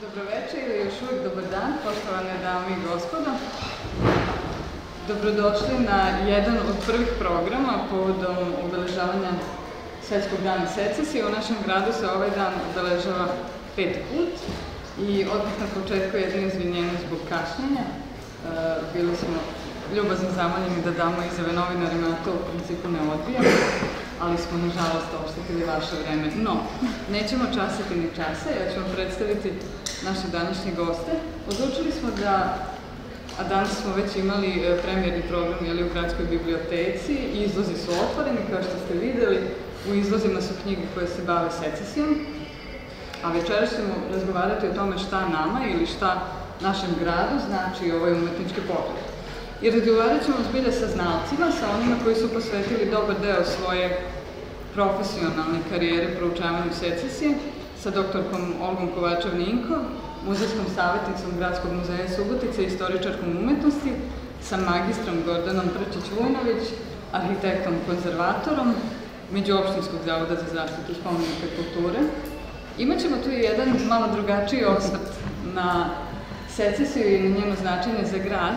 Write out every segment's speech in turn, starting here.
Dobroveče ili još uvijek dobar dan, poštovane dame i gospodo. Dobrodošli na jedan od prvih programa povodom obeležavanja Svetskog dana secesije. U našem gradu se ovaj dan obeležava peti put i odmah na početku jedno izvinjenje zbog kašnjenja. E, bili smo ljubazno zamoljeni da damo izjave novinarima, to u principu ne odbijamo, ali smo nažalost oštetili vaše vreme. No, nećemo časiti ni časa, ja ću vam predstaviti naše današnje goste. Odlučili smo da, a danas smo već imali e, premijerni program jeli, u Gradskoj biblioteci, izlozi su otvoreni, kao što ste videli, u izlozima su knjige koje se bave secesijom, a večeras ćemo razgovarati o tome šta nama ili šta našem gradu znači ovaj umetnički pokret. I razgovarat ćemo zbilja sa znalcima, sa onima koji su posvetili dobar deo svoje profesionalne karijere proučavanju secesije, sa doktorkom Olgom Kovačev-Ninkov, muzejskom savjetnicom Gradskog muzeja Subotice i istoričarkom umetnosti, sa magistrom Gordanom Prčić-Vujnović, arhitektom konzervatorom Međuopštinskog zavoda za zaštitu spomenika kulture. Imaćemo tu i jedan malo drugačiji osvrt na secesiju i na njeno značenje za grad,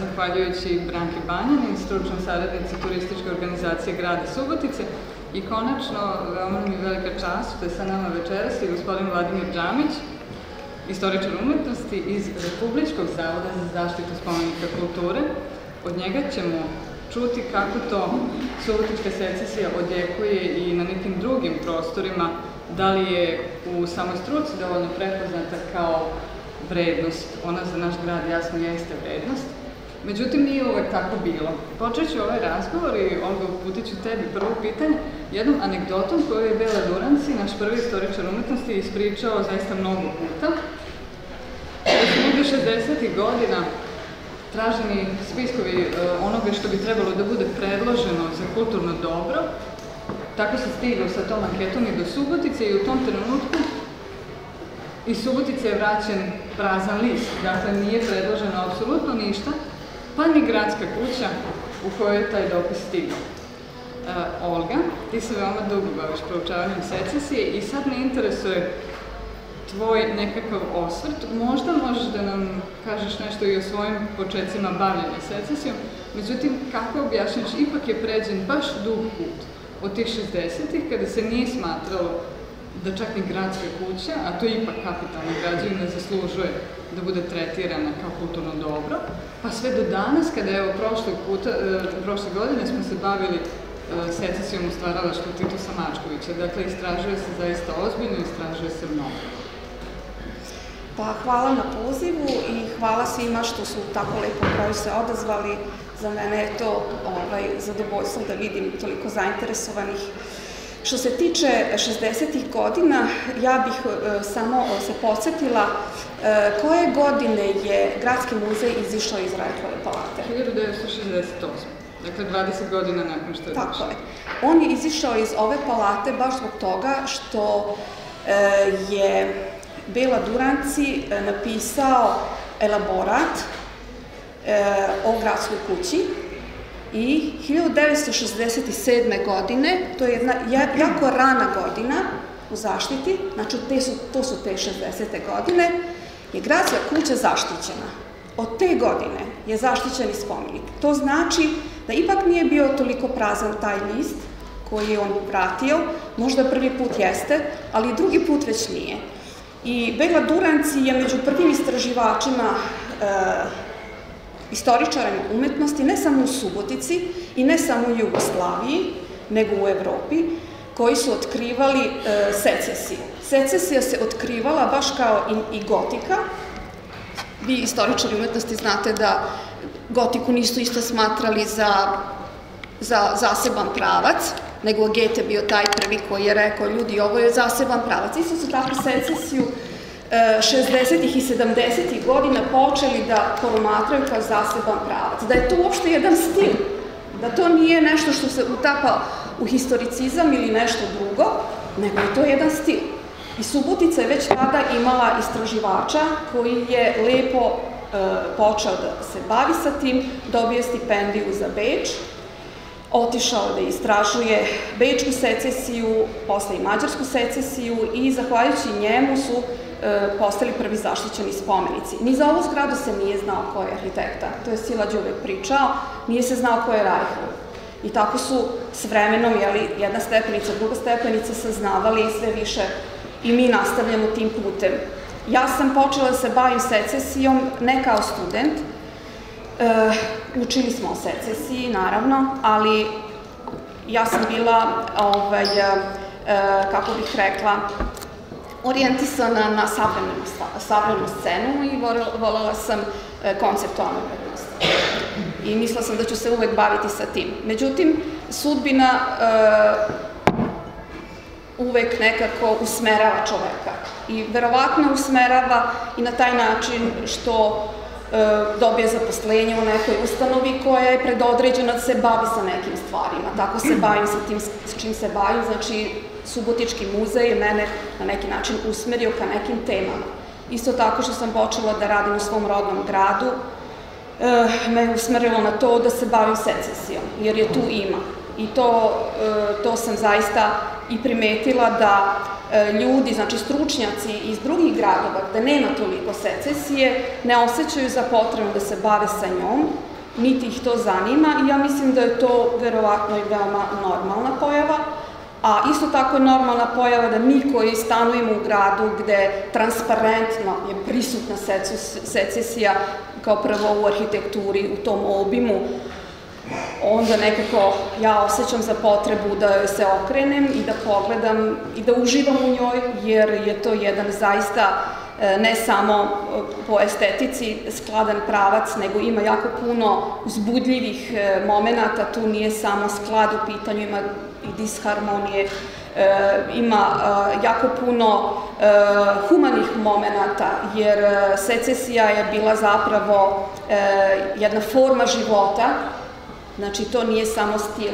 zahvaljujući Branke Banjanin, stručnom saradnici turističke organizacije grada Subotice i konačno, veoma mi velika čast što je sa nama večeras i gospodin Vladimir Džamić, istoričar umetnosti iz Republičkog zavoda za zaštitu spomenika kulture. Od njega ćemo čuti kako to subotička secesija odjekuje i na nekim drugim prostorima, da li je u samoj struci dovoljno prepoznata kao vrednost. Ona za naš grad jasno jeste vrednost. Međutim, nije uvek tako bilo. Počet ću ovaj razgovor i Olga uputit ću tebi prvo pitanje jednom anegdotom koju je Bela Duranci, naš prvi istoričar umetnosti, ispričao zaista mnogo puta. Negde 60. godina traženi spiskovi e, onoga što bi trebalo da bude predloženo za kulturno dobro, tako se stigao sa tom anketom i do Subotice i u tom trenutku iz Subotice je vraćen prazan list, dakle nije predloženo apsolutno ništa, pa ni gradska kuća u kojoj je taj dopis stigao. Uh, Olga, ti se veoma dugo baviš proučavanjem secesije i sad me interesuje tvoj nekakav osvrt. Možda možeš da nam kažeš nešto i o svojim početcima bavljanja secesijom, međutim, kako objašnjaš, ipak je pređen baš dug put od tih 60-ih, kada se nije smatralo da čak i gradska kuća, a to je ipak kapitalna građevina, zaslužuje da bude tretirana kao kulturno dobro, pa sve do danas, kada evo prošle, puta, e, prošle godine smo se bavili e, secesijom u stvaralaštvu Titusa Mačkovića. Dakle, istražuje se zaista ozbiljno, istražuje se mnogo. Pa hvala na pozivu i hvala svima što su tako lepo broju se odazvali. Za mene je to ovaj, zadovoljstvo da vidim toliko zainteresovanih Što se tiče 60. godina, ja bih e, samo se podsjetila e, koje godine je Gradski muzej izišao iz Rajkove palate. 1968. Dakle, 20 godina nakon što je Tako došao. je. On je izišao iz ove palate baš zbog toga što e, je Bela Duranci napisao elaborat o gradskoj kući i 1967. godine, to je jedna jako rana godina u zaštiti, znači te su, to su te 60. godine, je gradska kuća zaštićena. Od te godine je zaštićeni spomenik. To znači da ipak nije bio toliko prazan taj list koji je on vratio, možda prvi put jeste, ali drugi put već nije. I Bela Duranci je među prvim istraživačima e, istoričarima umetnosti, ne samo u Subotici i ne samo u Jugoslaviji, nego u Evropi, koji su otkrivali e, secesiju. Secesija se otkrivala baš kao i, i gotika. Vi, istoričari umetnosti, znate da gotiku nisu isto smatrali za, za zaseban pravac, nego Gete bio taj prvi koji je rekao, ljudi, ovo je zaseban pravac. Isto su tako secesiju 60. i 70. godina počeli da promatraju kao zaseban pravac. Da je to uopšte jedan stil, da to nije nešto što se utapa u historicizam ili nešto drugo, nego je to jedan stil. I Subotica je već tada imala istraživača koji je lepo e, počeo da se bavi sa tim, dobije stipendiju za Beč otišao da istražuje Bečku secesiju, posle i Mađarsku secesiju i zahvaljujući njemu su e, postali prvi zaštićeni spomenici. Ni za ovu zgradu se nije znao ko je arhitekta, to je Sila uvek pričao, nije se znao ko je Rajhul. I tako su s vremenom, jeli, jedna stepenica, druga stepenica saznavali sve više i mi nastavljamo tim putem. Ja sam počela da se bavim secesijom ne kao student, e, učili smo o secesiji, naravno, ali ja sam bila, ovaj, e, kako bih rekla, orijentisana na savremenu, savremenu scenu i volela sam e, konceptualnu umetnost. I mislila sam da ću se uvek baviti sa tim. Međutim, sudbina e, uvek nekako usmerava čoveka. I verovatno usmerava i na taj način što e, dobije zaposlenje u nekoj ustanovi koja je predodređena da se bavi sa nekim stvarima. Tako se bavim sa tim s čim se bavim, znači Subotički muzej je mene na neki način usmerio ka nekim temama. Isto tako što sam počela da radim u svom rodnom gradu, e, me usmerilo na to da se bavim secesijom, jer je tu ima. I to, e, to sam zaista i primetila da e, ljudi, znači stručnjaci iz drugih gradova gde nema toliko secesije, ne osjećaju za potrebu da se bave sa njom, niti ih to zanima i ja mislim da je to verovatno i veoma normalna pojava, a isto tako je normalna pojava da mi koji stanujemo u gradu gde transparentno je prisutna secesija kao prvo u arhitekturi, u tom obimu, onda nekako ja osjećam za potrebu da se okrenem i da pogledam i da uživam u njoj, jer je to jedan zaista e, ne samo e, po estetici skladan pravac, nego ima jako puno uzbudljivih e, momenata, tu nije samo sklad u pitanju, ima i disharmonije, ima jako puno humanih momenata, jer secesija je bila zapravo jedna forma života Znači, to nije samo stil.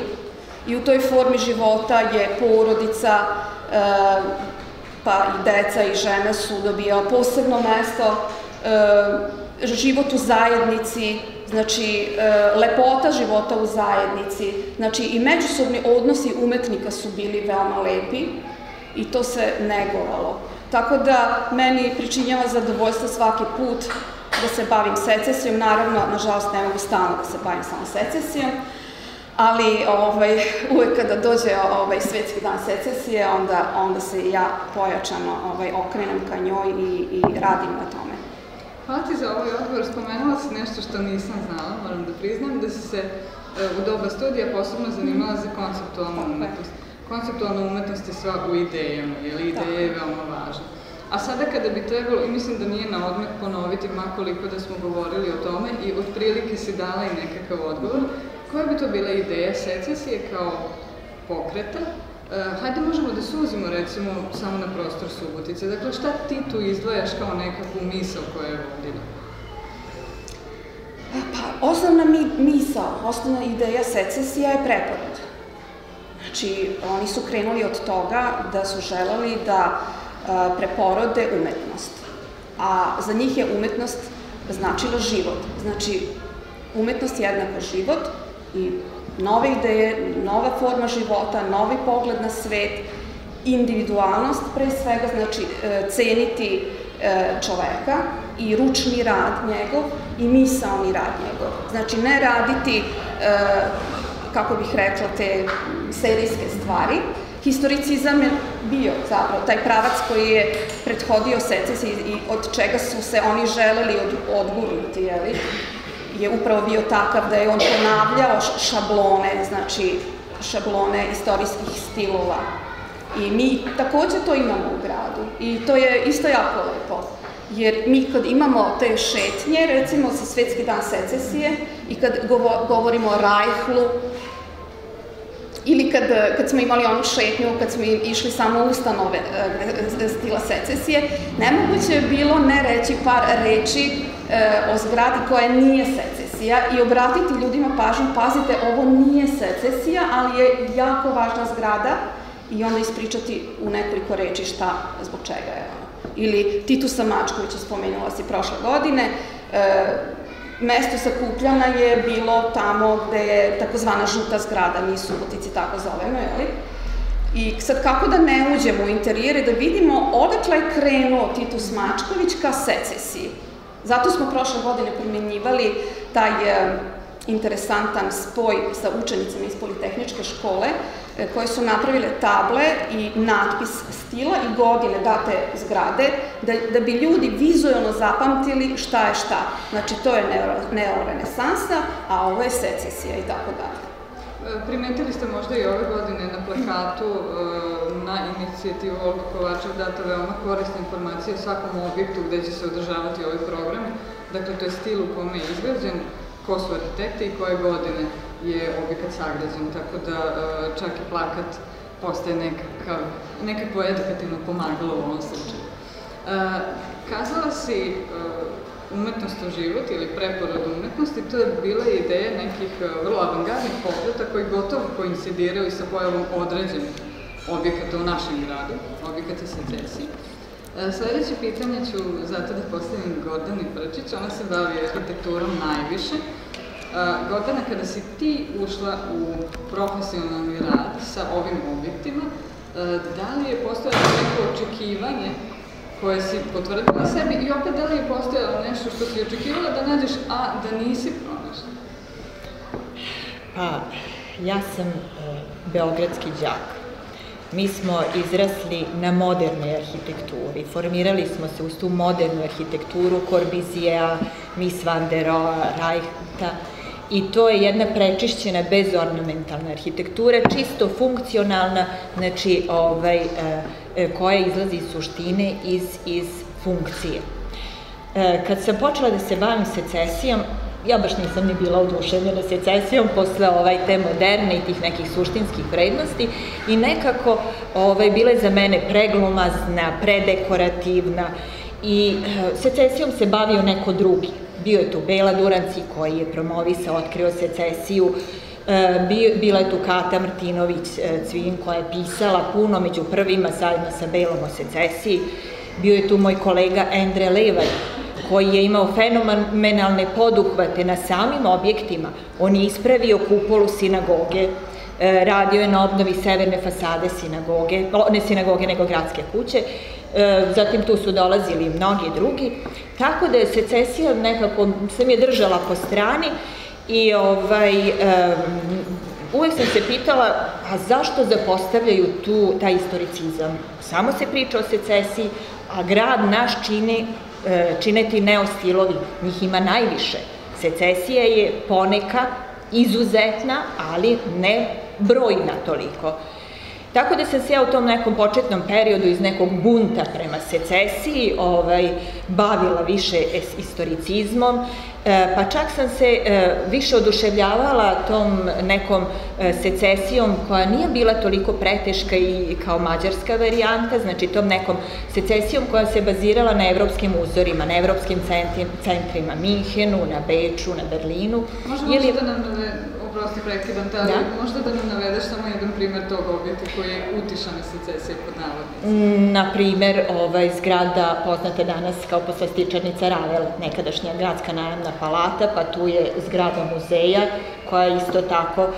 I u toj formi života je porodica, e, pa i deca i žene su dobijao posebno mesto, e, život u zajednici, znači e, lepota života u zajednici, znači i međusobni odnosi umetnika su bili veoma lepi i to se negovalo. Tako da meni pričinjava zadovoljstvo svaki put da se bavim secesijom, naravno, nažalost ne mogu stalno da se bavim samo secesijom, ali ovaj, uvek kada dođe ovaj, svetski dan secesije, onda, onda se ja pojačano ovaj, okrenem ka njoj i, i radim na tome. Hvala ti za ovaj odgovor. Spomenula si nešto što nisam znala, moram da priznam, da si se e, u doba studija posebno zanimala za konceptualnu umetnost. Konceptualna umetnost je sva u idejama, jer ideja je veoma važna. A sada kada bi trebalo, i mislim da nije na odmet ponoviti makoliko da smo govorili o tome i otprilike si dala i nekakav odgovor, koja bi to bila ideja secesije kao pokreta? E, hajde možemo da suzimo recimo samo na prostor Subotice. Dakle, šta ti tu izdvajaš kao nekakvu misao koja je vodila? Pa, osnovna mi, misao, osnovna ideja secesija je preporod. Znači, oni su krenuli od toga da su želeli da preporode umetnost. A za njih je umetnost značila život. Znači, umetnost je jednako život i nove ideje, nova forma života, novi pogled na svet, individualnost pre svega, znači e, ceniti e, čoveka i ručni rad njegov i misalni rad njegov. Znači ne raditi, e, kako bih rekla, te serijske stvari, Historicizam je bio zapravo taj pravac koji je prethodio secesi i od čega su se oni želeli od, odgurnuti, jeli, je upravo bio takav da je on ponavljao šablone, znači šablone istorijskih stilova. I mi takođe to imamo u gradu i to je isto jako lepo. Jer mi kad imamo te šetnje, recimo sa Svetski dan secesije i kad govorimo o Rajhlu, Ili kad, kad smo imali onu šetnju, kad smo išli samo u ustanove e, stila secesije, nemoguće je bilo ne reći par reči e, o zgradi koja nije secesija i obratiti ljudima pažnju, pazite, ovo nije secesija, ali je jako važna zgrada i onda ispričati u nekoliko reči šta, zbog čega je ono. Ili Titusa Mačkovića spomenula si prošle godine, e, mesto sakupljana je bilo tamo gde je takozvana žuta zgrada, mi Subotici tako zovemo, jeli? I sad kako da ne uđemo u interijere, da vidimo odakle je krenuo Titus Mačković ka secesiji. Zato smo prošle godine primenjivali taj e, interesantan spoj sa učenicama iz Politehničke škole, e, koje su napravile table i natpis stila i godine date zgrade, da, da bi ljudi vizualno zapamtili šta je šta. Znači, to je neorenesansa, a ovo je secesija i tako dalje. Primetili ste možda i ove godine na plakatu e, na inicijativu Olga Kovačev data veoma korisna informacija o svakom objektu gde će se održavati ovaj program. Dakle, to je stil u kome je izgrađen, ko su arhitekte i koje godine je objekat sagrađen, tako da e, čak i plakat postaje nekakav, nekakvo edukativno pomagalo u ovom slučaju. E, kazala si umetnost u život ili preporod umetnosti, to je bila ideja nekih e, vrlo avangardnih pokreta koji gotovo koincidiraju sa pojavom određenih objekata u našem gradu, objekata secesije. E, sledeće pitanje ću zato da postavim Gordani Prčić, ona se bavi arhitekturom najviše. E, Gordana, kada si ti ušla u profesionalni rad sa ovim objektima, da li je postojalo neko očekivanje koje si potvrdila sebi i opet da li je postojalo nešto što si očekivala da nađeš, a da nisi pronašla? Pa, ja sam e, beogradski đak. Mi smo izrasli na modernoj arhitekturi, formirali smo se uz tu modernu arhitekturu Corbusiera, Miss van der Rohe, Reichta, i to je jedna prečišćena bezornamentalna arhitektura, čisto funkcionalna, znači ovaj, e, e, koja izlazi iz suštine, iz, iz funkcije. E, kad sam počela da se bavim secesijom, ja baš nisam ni bila oduševljena secesijom posle ovaj, te moderne i tih nekih suštinskih vrednosti i nekako ovaj, bila je za mene preglomazna, predekorativna i secesijom se bavio neko drugi. Bio je tu Bela Duranci koji je promovisao, otkrio secesiju, e, bila je tu Kata Martinović e, Cvin koja je pisala puno među prvima zajedno sa Belom o secesiji. Bio je tu moj kolega Endre Levaj koji je imao fenomenalne poduhvate na samim objektima. On je ispravio kupolu sinagoge, radio je na obnovi severne fasade sinagoge, ne sinagoge nego gradske kuće, zatim tu su dolazili mnogi drugi, tako da je secesija nekako, sam je držala po strani i ovaj, uvek sam se pitala, a zašto zapostavljaju tu taj istoricizam? Samo se priča o secesiji, a grad naš čini, e, čine ti neostilovi, njih ima najviše. Secesija je poneka izuzetna, ali ne brojna toliko. Tako da sam se ja u tom nekom početnom periodu iz nekog bunta prema secesiji ovaj, bavila više istoricizmom, e, pa čak sam se e, više oduševljavala tom nekom e, secesijom koja nije bila toliko preteška i kao mađarska varijanta, znači tom nekom secesijom koja se bazirala na evropskim uzorima, na evropskim centrima, Minhenu, na Beču, na Berlinu. Možemo Ili... da nam oprosti prekidam, da, da. možda da nam navedeš samo jedan primer tog objekta koji je utišana secesija pod navodnicima. Mm, na primer, ovaj, zgrada poznata danas kao poslastičarnica Ravel, nekadašnja gradska najamna palata, pa tu je zgrada muzeja koja isto tako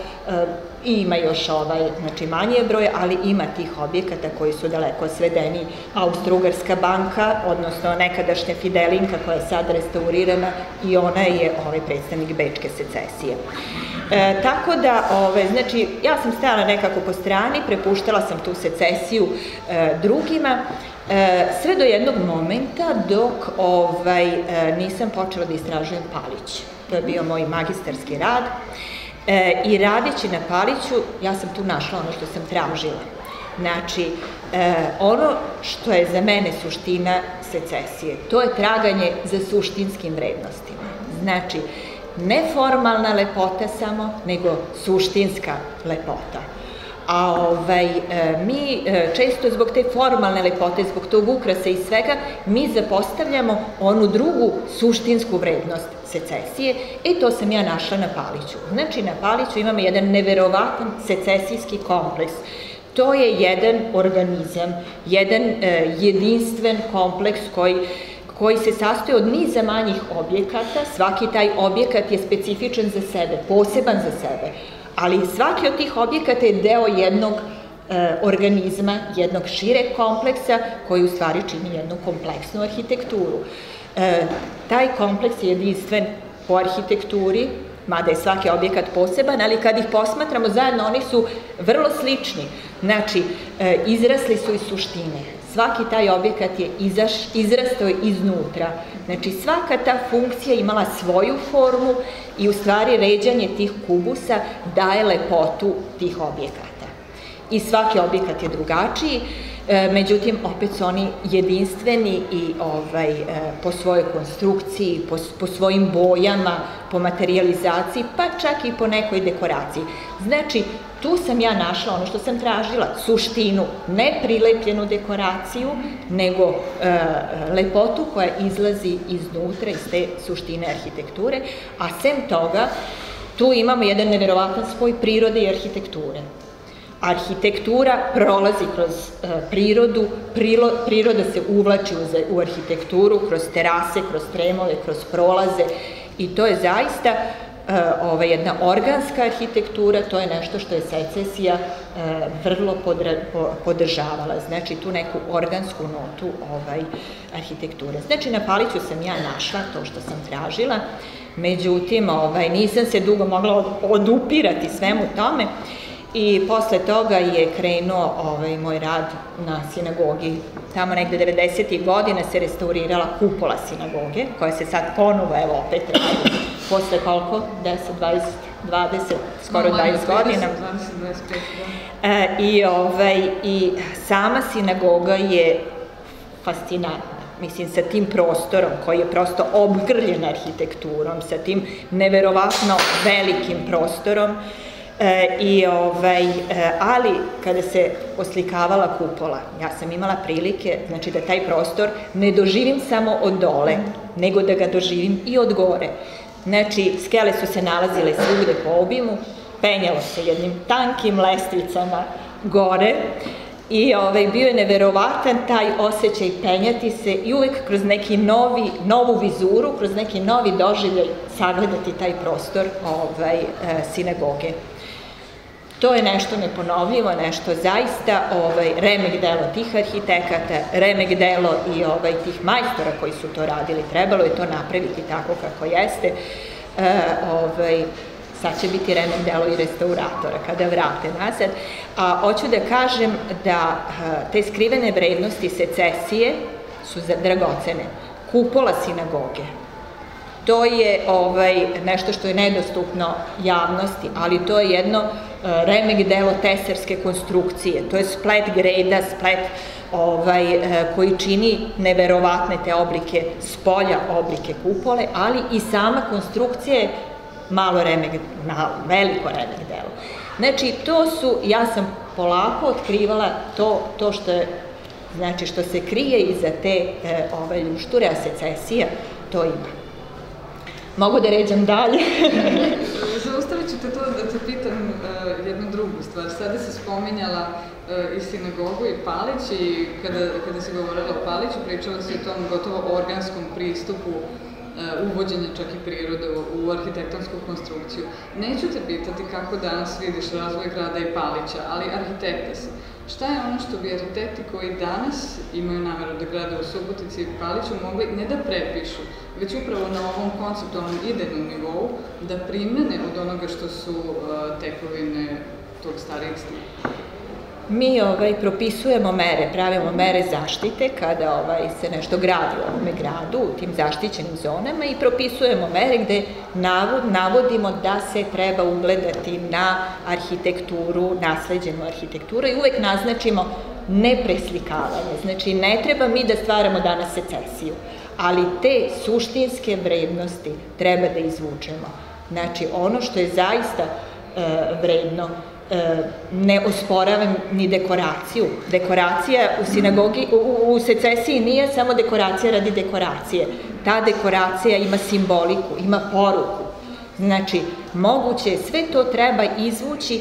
e, ima još ovaj, znači manje broj, ali ima tih objekata koji su daleko svedeni. Austro-Ugarska banka, odnosno nekadašnja Fidelinka koja je sad restaurirana i ona je ovaj predstavnik Bečke secesije. E, tako da, ove, znači, ja sam stajala nekako po strani, prepuštala sam tu secesiju e, drugima, e, sve do jednog momenta dok ovaj, e, nisam počela da istražujem Palić. To je bio moj magistarski rad. E, I radeći na Paliću, ja sam tu našla ono što sam tražila. Znači, e, ono što je za mene suština secesije, to je traganje za suštinskim vrednostima. Znači, ne formalna lepota samo, nego suštinska lepota. A ovaj, e, mi e, često zbog te formalne lepote, zbog tog ukrasa i svega, mi zapostavljamo onu drugu suštinsku vrednost secesije i to sam ja našla na Paliću. Znači, na Paliću imamo jedan neverovatan secesijski kompleks. To je jedan organizam, jedan e, jedinstven kompleks koji koji se sastoji od niza manjih objekata, svaki taj objekat je specifičan za sebe, poseban za sebe, ali svaki od tih objekata je deo jednog e, organizma, jednog šireg kompleksa koji u stvari čini jednu kompleksnu arhitekturu. E, taj kompleks je jedinstven po arhitekturi, mada je svaki objekat poseban, ali kad ih posmatramo zajedno, oni su vrlo slični. Znači, e, izrasli su iz suštine. Svaki taj objekat je izaš, izrastao iznutra. Znači, svaka ta funkcija imala svoju formu i u stvari ređanje tih kubusa daje lepotu tih objekata. I svaki objekat je drugačiji, E, međutim, opet su oni jedinstveni i ovaj, e, po svojoj konstrukciji, po, po svojim bojama, po materializaciji, pa čak i po nekoj dekoraciji. Znači, tu sam ja našla ono što sam tražila, suštinu, ne prilepljenu dekoraciju, nego e, lepotu koja izlazi iznutra iz te suštine arhitekture, a sem toga, tu imamo jedan neverovatan spoj prirode i arhitekture arhitektura prolazi kroz e, prirodu, priroda se uvlači u, u arhitектuru, kroz terase, kroz tremove, kroz prolaze i to je zaista e, ova jedna organska arhitektura, to je nešto što je secesija e, vrlo podržavala, znači tu neku organsku notu ovaj, arhitekture. Znači na paliću sam ja našla to što sam tražila, međutim ovaj, nisam se dugo mogla odupirati svemu tome, I posle toga je krenuo ovaj, moj rad na sinagogi. Tamo negde 90. godina se restaurirala kupola sinagoge, koja se sad ponovo, evo opet radi. Posle koliko? 10, 20, 20, skoro no, 20 godina. 20, 25 e, i, ovaj, I sama sinagoga je fascinantna mislim, sa tim prostorom koji je prosto obgrljen arhitekturom, sa tim neverovatno velikim prostorom, E, i ovaj, e, ali kada se oslikavala kupola, ja sam imala prilike, znači da taj prostor ne doživim samo od dole, nego da ga doživim i od gore. Znači, skele su se nalazile svugde po obimu, penjalo se jednim tankim lestvicama gore i ovaj, bio je neverovatan taj osjećaj penjati se i uvek kroz neki novi, novu vizuru, kroz neki novi doživljaj sagledati taj prostor ovaj, e, sinagoge. To je nešto neponovljivo, nešto zaista ovaj, remek delo tih arhitekata, remek delo i ovaj, tih majstora koji su to radili. Trebalo je to napraviti tako kako jeste. E, ovaj, sad će biti remek delo i restauratora kada vrate nazad. A hoću da kažem da e, te skrivene vrednosti secesije su dragocene. Kupola sinagoge, To je ovaj, nešto što je nedostupno javnosti, ali to je jedno uh, remek delo teserske konstrukcije. To je splet greda, splet ovaj, uh, koji čini neverovatne te oblike spolja, oblike kupole, ali i sama konstrukcija je malo remek, malo, veliko remek delo. Znači, to su, ja sam polako otkrivala to, to što je, znači, što se krije iza te e, ove ljušture, a secesija, to ima. Mogu da ređam dalje. Zaustavit ću te to da te pitam uh, jednu drugu stvar. Sada si spominjala uh, i sinagogu i Palić i kada, kada si govorila o Paliću, pričala si o tom gotovo organskom pristupu uh, uvođenja čak i prirode u, u arhitektonsku konstrukciju. Neću te pitati kako danas vidiš razvoj grada i Palića, ali arhitekta si. Šta je ono što bi arhitekti koji danas imaju nameru da grade u Subotici i Paliću mogli ne da prepišu, već upravo na ovom konceptualnom idejnom nivou da primene od onoga što su uh, tekovine tog starijeg stila? Mi ovaj, propisujemo mere, pravimo mere zaštite kada ovaj, se nešto gradi u ovome gradu, u tim zaštićenim zonama i propisujemo mere gde navod, navodimo da se treba ugledati na arhitekturu, nasleđenu arhitekturu i uvek naznačimo nepreslikavanje. Znači, ne treba mi da stvaramo danas secesiju, ali te suštinske vrednosti treba da izvučemo. Znači, ono što je zaista e, vredno, ne osporavam ni dekoraciju. Dekoracija u sinagogi, u, u secesiji nije samo dekoracija radi dekoracije. Ta dekoracija ima simboliku, ima poruku. Znači, moguće sve to treba izvući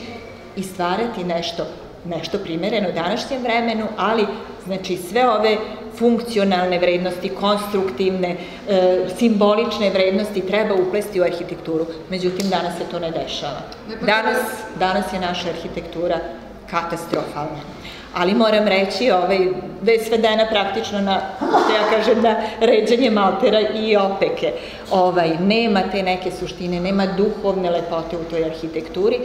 i stvarati nešto, nešto primereno današnjem vremenu, ali znači sve ove funkcionalne vrednosti, konstruktivne, e, simbolične vrednosti treba uplesti u arhitekturu. Međutim, danas se to ne dešava. Danas, danas je naša arhitektura katastrofalna ali moram reći ovaj, da je svedena praktično na, da ja kažem, na ređanje maltera i opeke. Ovaj, nema te neke suštine, nema duhovne lepote u toj arhitekturi,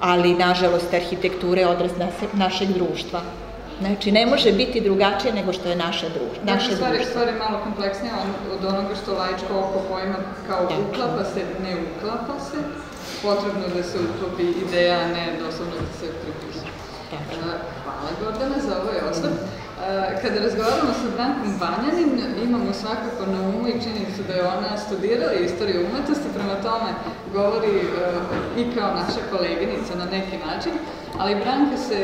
ali nažalost arhitektura je odraz našeg društva. Znači, ne može biti drugačije nego što je naše društvo. Naše stvari, društvo. stvari malo kompleksnije od onoga što laičko oko pojma kao Tako. uklapa se, ne uklapa se. Potrebno da se uklopi ideja, a ne doslovno da se pripiše. Hvala Gordana za ovaj osvrt. Kada razgovaramo sa Brankom Banjanin, imamo svakako na umu i činjenicu da je ona studirala istoriju umetnosti, prema tome govori i kao naša koleginica na neki način, ali Branka se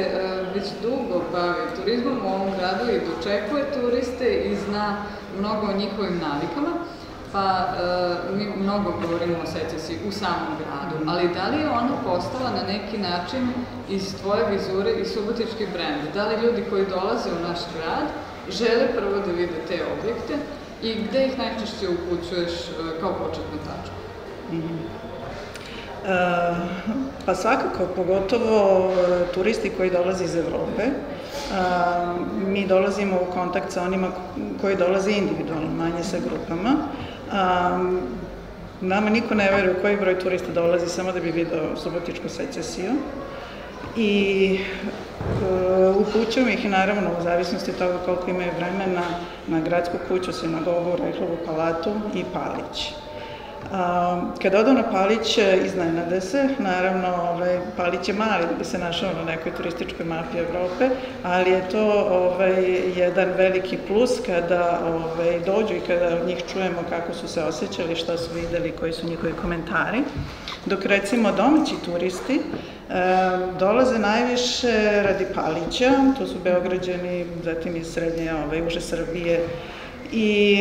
već dugo bavi turizmom u ovom gradu i dočekuje turiste i zna mnogo o njihovim navikama pa e, mi mnogo govorimo o secesiji u samom gradu, ali da li je ona postala na neki način iz tvoje vizure i subotički brend? Da li ljudi koji dolaze u naš grad žele prvo da vide te objekte i gde ih najčešće upućuješ e, kao početnu tačku? Mm -hmm. E, pa svakako, pogotovo turisti koji dolaze iz Evrope, e, mi dolazimo u kontakt sa onima koji dolaze individualno, manje sa grupama, Nama niko ne veruje koji broj turista dolazi samo da bi video subotičku secesiju. I uh, upućujem ih naravno u zavisnosti od toga koliko imaju vremena na gradsku kuću, sinagogu, Rehlovu palatu i Palić. Kada odu na Palić, iznenade se, naravno, ovaj, Palić je mali da bi se našao na nekoj turističkoj mapi Evrope, ali je to ovaj, jedan veliki plus kada ovaj, dođu i kada od njih čujemo kako su se osjećali, šta su videli, koji su njihovi komentari. Dok recimo domaći turisti dolaze najviše radi Palića, to su Beograđani, zatim iz srednje, ovaj, uže Srbije, I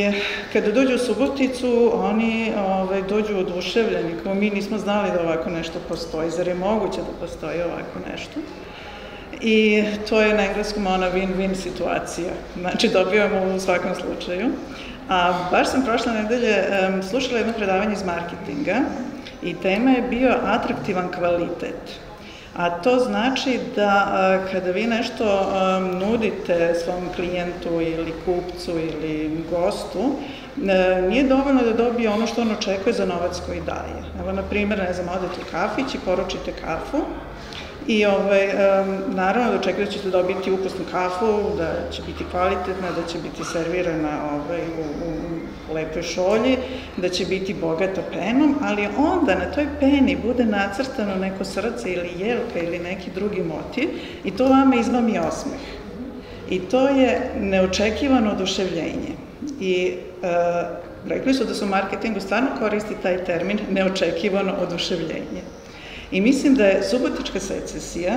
kada dođu u Suboticu, oni ovaj, dođu oduševljeni, kao mi nismo znali da ovako nešto postoji, zar je moguće da postoji ovako nešto? I to je na engleskom ona win-win situacija, znači dobijamo u svakom slučaju. A baš sam prošle nedelje um, slušala jedno predavanje iz marketinga i tema je bio atraktivan kvalitet. A to znači da kada vi nešto nudite svom klijentu ili kupcu ili gostu, e, nije dovoljno da dobije ono što on očekuje za novac koji daje. Evo, na primjer, ne znam, odete u kafić i poručite kafu, I ovaj, naravno da očekujete da ćete dobiti ukusnu kafu, da će biti kvalitetna, da će biti servirana ovaj, u, u lepoj šolji, da će biti bogata penom, ali onda na toj peni bude nacrtano neko srce ili jelka ili neki drugi motiv i to vama izmami osmeh. I to je neočekivano oduševljenje. I e, rekli su da su u marketingu stvarno koristi taj termin neočekivano oduševljenje. I mislim da je subotička secesija,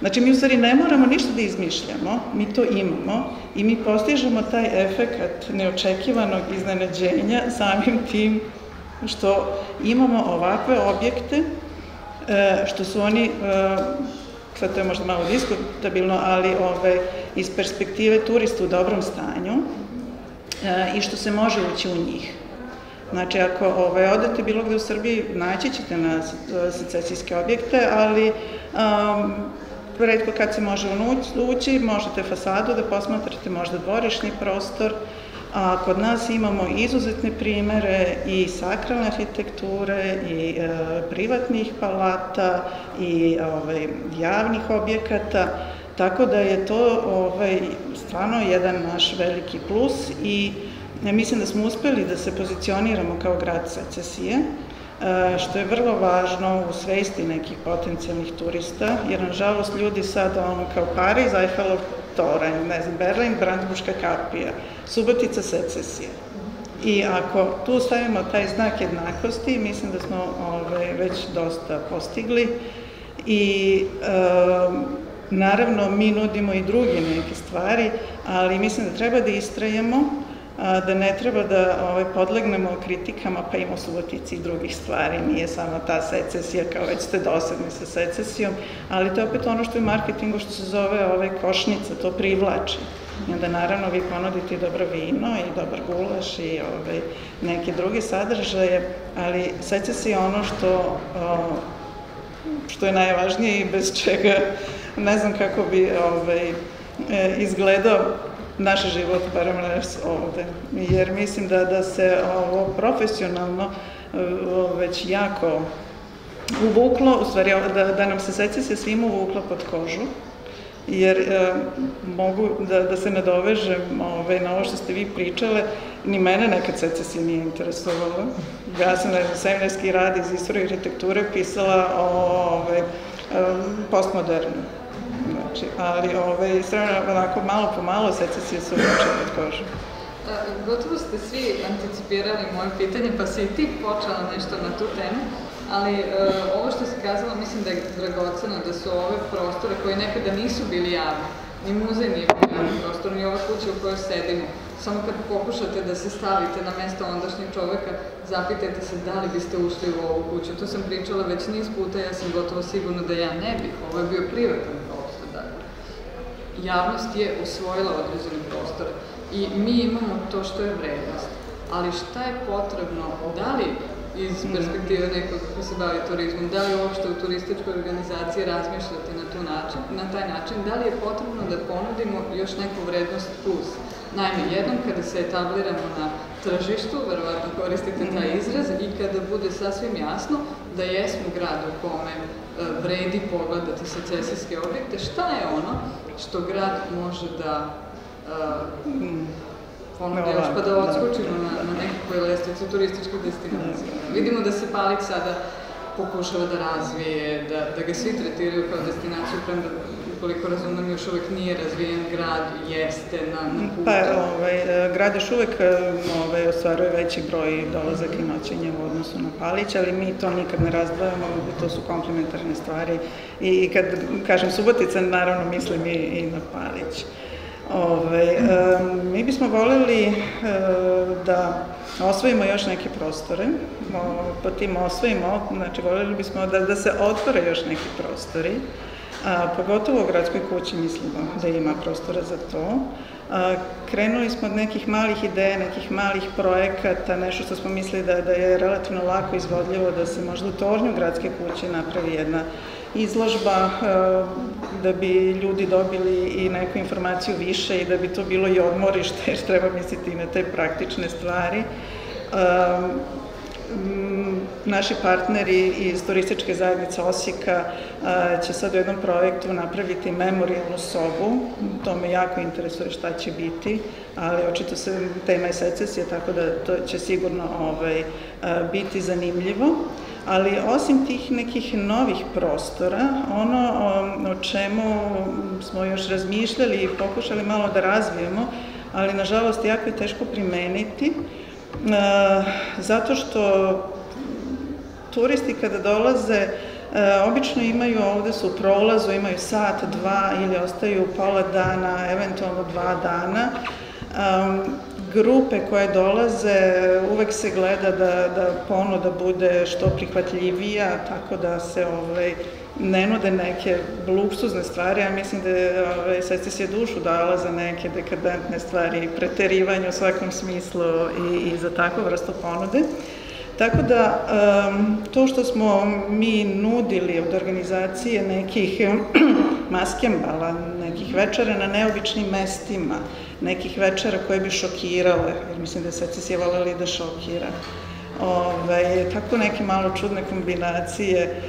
znači mi u stvari ne moramo ništa da izmišljamo, mi to imamo i mi postižemo taj efekat neočekivanog iznenađenja samim tim što imamo ovakve objekte, e, što su oni, e, sad to je možda malo diskutabilno, ali ove, iz perspektive turista u dobrom stanju e, i što se može ući u njih. Znači, ako ovaj, odete bilo gde u Srbiji, naći ćete na secesijske objekte, ali um, redko kad se može ući, možete fasadu da posmatrate, možda dvorišni prostor, a kod nas imamo izuzetne primere i sakralne arhitekture i e, privatnih palata i ovaj, javnih objekata, tako da je to ovaj, stvarno jedan naš veliki plus i Ja mislim da smo uspeli da se pozicioniramo kao grad secesije, e, što je vrlo važno u svesti nekih potencijalnih turista, jer nažalost ljudi sad ono kao Pariz, Eiffelov toranj, ne znam, Berlin, Brandbuška kapija, Subotica secesije. I ako tu stavimo taj znak jednakosti, mislim da smo ove, već dosta postigli i e, naravno mi nudimo i druge neke stvari, ali mislim da treba da istrajemo da ne treba da ovaj, podlegnemo kritikama, pa ima Subotici i drugih stvari, nije samo ta secesija, kao već ste dosadni sa secesijom, ali to je opet ono što je marketingu što se zove ovaj, košnica, to privlači. I onda naravno vi ponudite dobro vino i dobar gulaš i ovaj, neke druge sadržaje, ali seća se ono što, što je najvažnije i bez čega ne znam kako bi ovaj, e, izgledao naš život, barem nas ovde. Jer mislim da, da se ovo profesionalno e, već jako uvuklo, u stvari da, da nam se secesija svima uvukla pod kožu jer e, mogu da, da se nadovežem ovaj, na ovo što ste vi pričale, ni mene nekad secesija nije interesovala. Ja sam na seminarski rad iz istorije arhitekture pisala o ovaj, postmodernu. Znači, ali ovaj, sve onako malo po malo secesija se uvuče pod kožu. Gotovo ste svi anticipirali moje pitanje, pa si i ti počela nešto na tu temu. Ali e, ovo što se kazala, mislim da je dragoceno da su ove prostore koje nekada nisu bili javni, ni muzej nije bio javni prostor, ni ova kuća u kojoj sedimo. Samo kad pokušate da se stavite na mesto ondašnjeg čoveka, zapitajte se da li biste ušli u ovu kuću. To sam pričala već niz puta, ja sam gotovo sigurna da ja ne bih. Ovo je bio privatan. Javnost je usvojila određene prostore i mi imamo to što je vrednost. Ali šta je potrebno, da li iz perspektive nekog ko se bavi turizmom, da li uopšte u turističkoj organizaciji razmišljate na, tu način, na taj način, da li je potrebno da ponudimo još neku vrednost plus. Naime, jednom kada se etabliramo na tržištu, verovatno koristite taj izraz, i kada bude sasvim jasno da jesmo grad u kome e, vredi pogledati secesijske objekte, šta je ono što grad može da ponude još pa da, da odskočimo na, na nekakvoj lestvici turističkih destinacija. Da. Vidimo da se Palić sada pokušava da razvije, da, da ga svi tretiraju kao destinaciju, premda koliko razumem, još uvek nije razvijen grad, jeste na, na putu. Pa, ovaj, grad još uvek ovaj, ostvaruje veći broj dolazak i noćenja u odnosu na Palić, ali mi to nikad ne razdvajamo, to su komplementarne stvari. I kad kažem Subotica, naravno mislim i, i na Palić. Ove, e, mi bismo voleli e, da osvojimo još neke prostore, po tim osvojimo, znači voljeli bismo da, da se otvore još neki prostori, a, pogotovo u gradskoj kući mislimo da ima prostora za to. A, krenuli smo od nekih malih ideja, nekih malih projekata, nešto što smo mislili da, da je relativno lako izvodljivo, da se možda u tornju gradske kuće napravi jedna izložba da bi ljudi dobili i neku informaciju više i da bi to bilo i odmorište, jer treba misliti i na te praktične stvari. Naši partneri iz turističke zajednice Osijeka će sad u jednom projektu napraviti memorialnu sobu. To me jako interesuje šta će biti, ali očito se tema je secesija, tako da to će sigurno ovaj, biti zanimljivo ali osim tih nekih novih prostora, ono o, o čemu smo još razmišljali i pokušali malo da razvijemo, ali nažalost jako je teško primeniti, zato što turisti kada dolaze, obično imaju, ovde su u prolazu, imaju sat, dva ili ostaju pola dana, eventualno dva dana, grupe koje dolaze, uvek se gleda da, da ponuda bude što prihvatljivija, tako da se ovaj, ne nude neke luksuzne stvari, ja mislim da ovaj, se dušu dala za neke dekadentne stvari, preterivanje u svakom smislu i, i za takvu vrstu ponude. Tako da, um, to što smo mi nudili od organizacije nekih maskembala, nekih večera na neobičnim mestima, nekih večera koje bi šokirale, jer mislim da je secesija voljeli da šokira. Ove, tako neke malo čudne kombinacije.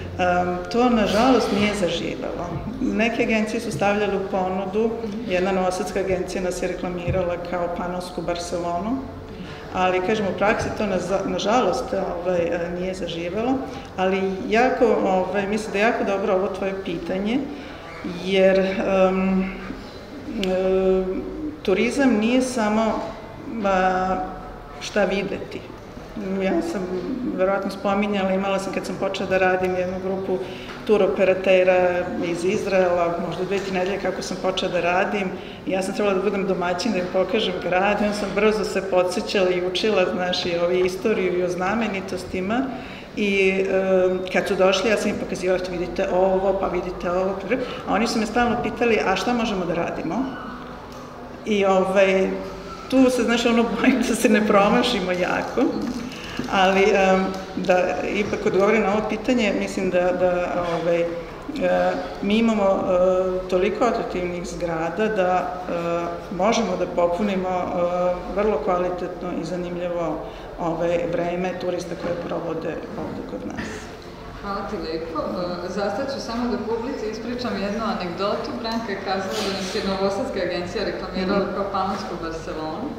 To, nažalost, nije zaživalo. Neke agencije su stavljale u ponudu, jedna novosadska agencija nas je reklamirala kao Panovsku Barcelonu, ali kažem u praksi to na, nažalost ovaj, nije zaživalo, ali jako, ovaj, mislim da je jako dobro ovo tvoje pitanje, jer um, turizam nije samo ba, šta videti. Ja sam verovatno spominjala, imala sam kad sam počela da radim jednu grupu tur operatera iz Izraela, možda dve ti nedelje kako sam počela da radim. Ja sam trebala da budem domaćin, da im pokažem grad, i sam brzo se podsjećala i učila, znaš, i ovi istoriju i o znamenitostima. I e, kad su došli, ja sam im pokazivala, vidite ovo, pa vidite ovo, a oni su me stalno pitali, a šta možemo da radimo? I ovaj, tu se, znaš, ono, bojim da se ne promašimo jako, ali um, da ipak odgovorim na ovo pitanje, mislim da, da ovaj, e, mi imamo uh, toliko atraktivnih zgrada da uh, možemo da popunimo vrlo kvalitetno i zanimljivo ove vreme turista koje provode ovde kod nas. Hvala ti lepo. Zastat ću samo da publici ispričam jednu anegdotu. Branka je kazala da nas je Novosadska agencija reklamirala kao Panonsku Barcelonu.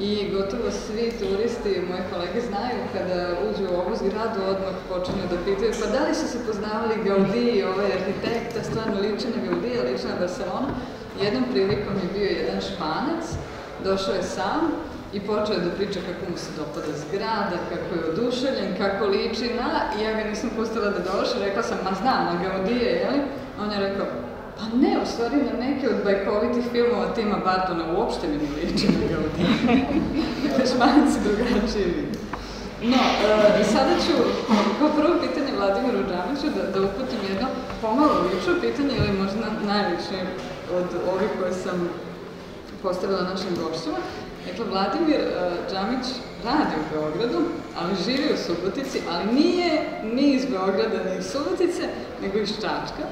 I gotovo svi turisti, moji kolege znaju, kada uđu u ovu zgradu, odmah počinju da pitaju pa da li su se poznavali Gaudí, ovaj arhitekta, stvarno liče na Gaudí, liče na Barcelona. Jednom prilikom je bio jedan španac, došao je sam i počeo je da priča kako mu se dopada zgrada, kako je oduševljen, kako liči na, i ja ga nisam pustila da dođe, rekla sam, ma znam, na Gaudije, jeli? On je rekao, pa ne, u stvari na neke od bajkovitih filmova Tima Bartona uopšte mi ne liči na Gaudije. dakle, španci drugačije vidi. No, e, sada ću kao prvo pitanje Vladimiru Džamiću da, da uputim jedno pomalo lično pitanje ili možda najviše od ovih koje sam postavila našim gošćima. Dakle, Vladimir uh, Džamić radi u Beogradu, ali živi u Subotici, ali nije ni iz Beograda, ni iz Subotice, nego iz Čačka.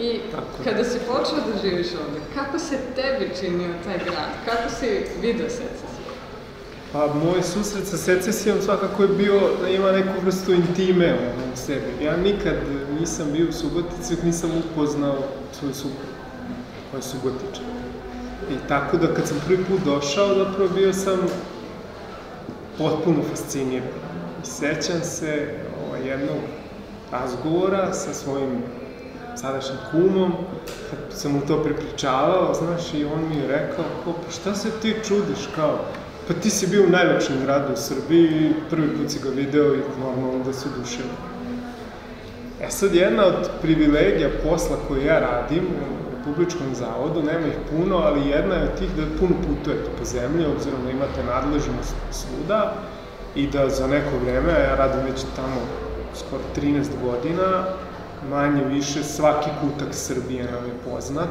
I Tako. kada si počeo da živiš ovde, kako se tebi činio taj grad? Kako si video secesiju? Pa, moj susret sa secesijom svakako je bio da ima neku vrstu intime u sebi. Ja nikad nisam bio u Subotici, nisam upoznao svoj suprugu, koja je Subotičan. I tako da kad sam prvi put došao, zapravo bio sam potpuno fasciniran. I sećam se ovaj, jednog razgovora sa svojim sadašnjim kumom, kad sam mu to prepričavao, znaš, i on mi je rekao, kao, pa šta se ti čudiš, kao, pa ti si bio u najlepšem gradu u Srbiji, prvi put si ga video i normalno da se oduševio. E sad, jedna od privilegija posla koju ja radim republičkom zavodu, nema ih puno, ali jedna je od tih da puno putujete po zemlji, obzirom da imate nadležnost svuda i da za neko vreme, ja radim već tamo skoro 13 godina, manje više svaki kutak Srbije nam je poznat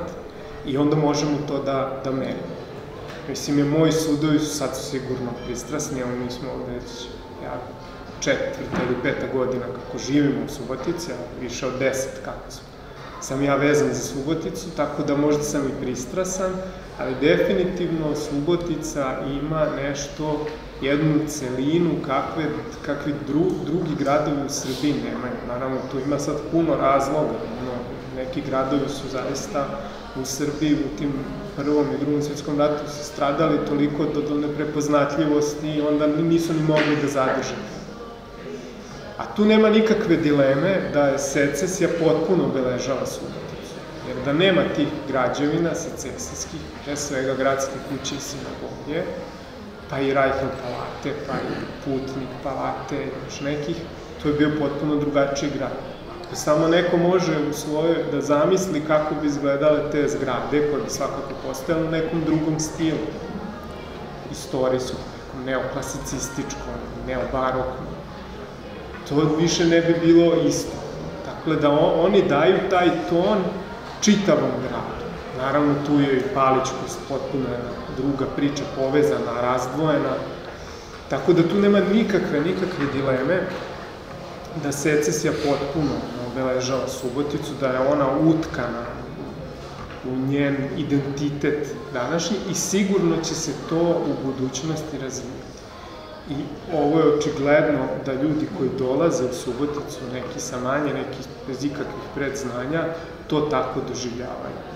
i onda možemo to da, da merimo. Mislim, je moji sudovi su sad sigurno pristrasni, ali mi smo ovde već ja, četvrta ili peta godina kako živimo u Subotici, a više od deset kako smo sam ja vezan za Suboticu, tako da možda sam i pristrasan, ali definitivno Subotica ima nešto, jednu celinu kakve, kakvi dru, drugi gradovi u Srbiji nemaju. Naravno, tu ima sad puno razloga, ono, neki gradovi su zaista u Srbiji u tim prvom i drugom svjetskom ratu su stradali toliko do, do neprepoznatljivosti i onda nisu ni mogli da zadrže A tu nema nikakve dileme da je secesija potpuno obeležava Suboticu. Jer da nema tih građevina secesijskih, pre svega gradske kuće i sinagoge, pa i Rajhel palate, pa i Putnik palate, još nekih, to je bio potpuno drugačiji grad. Samo neko može u svojoj da zamisli kako bi izgledale te zgrade, koje bi svakako postojale u nekom drugom stilu. Istorijskom, nekom neoklasicističkom, neobaroknom to više ne bi bilo isto. Dakle, da on, oni daju taj ton čitavom gradu. Naravno, tu je i Palićkost potpuno jedna druga priča, povezana, razdvojena. Tako da tu nema nikakve, nikakve dileme da secesija potpuno obeležava Suboticu, da je ona utkana u njen identitet današnji i sigurno će se to u budućnosti razvijati. I ovo je očigledno da ljudi koji dolaze u Suboticu, neki sa manje, neki bez ikakvih predznanja, to tako doživljavaju.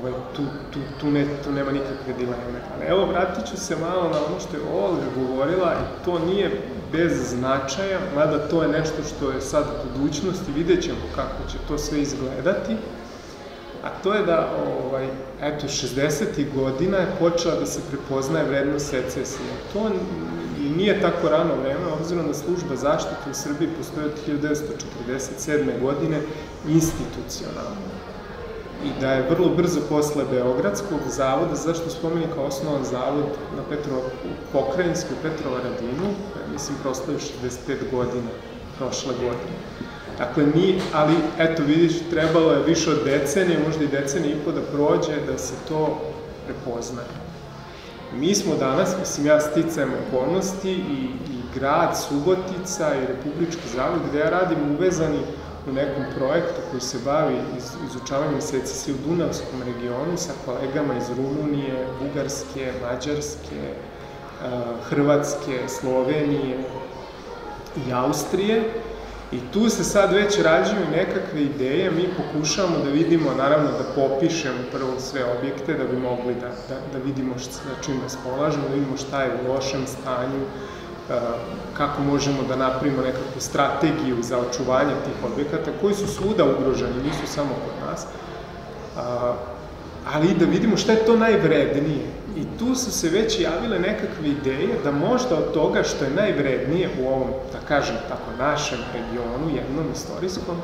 Ovaj, tu, tu, tu, ne, tu nema nikakve dileme. Ali evo, vratit ću se malo na ono što je Olga govorila i to nije bez značaja, mada to je nešto što je sad u budućnosti, vidjet ćemo kako će to sve izgledati a to je da, ovaj, eto, 60. godina je počela da se prepoznaje vrednost secesije. To i nije tako rano vreme, obzirom da služba zaštite u Srbiji postoje od 1947. godine institucionalno. I da je vrlo brzo posle Beogradskog zavoda, zašto spomenika osnovan zavod na Petrova, pokrajinsku Petrova Radinu, mislim, proslavio 65 godina prošle godine. Dakle, ni, ali eto vidiš, trebalo je više od decenije, možda i decenije i po da prođe, da se to prepoznaje. Mi smo danas, mislim ja sticajem okolnosti i, i grad Subotica i Republički zavod gde ja radim uvezani u nekom projektu koji se bavi iz, izučavanjem secesije u Dunavskom regionu sa kolegama iz Rumunije, Bugarske, Mađarske, Hrvatske, Slovenije i Austrije. I tu se sad već rađuju nekakve ideje, mi pokušavamo da vidimo, naravno da popišemo prvo sve objekte da bi mogli da, da, da vidimo šta, čim raspolažemo, da vidimo šta je u lošem stanju, kako možemo da napravimo nekakvu strategiju za očuvanje tih objekata koji su svuda ugroženi, nisu samo kod nas, ali da vidimo šta je to najvrednije. I tu su se već javile nekakve ideje da možda od toga što je najvrednije u ovom, da kažem tako, našem regionu, jednom istorijskom,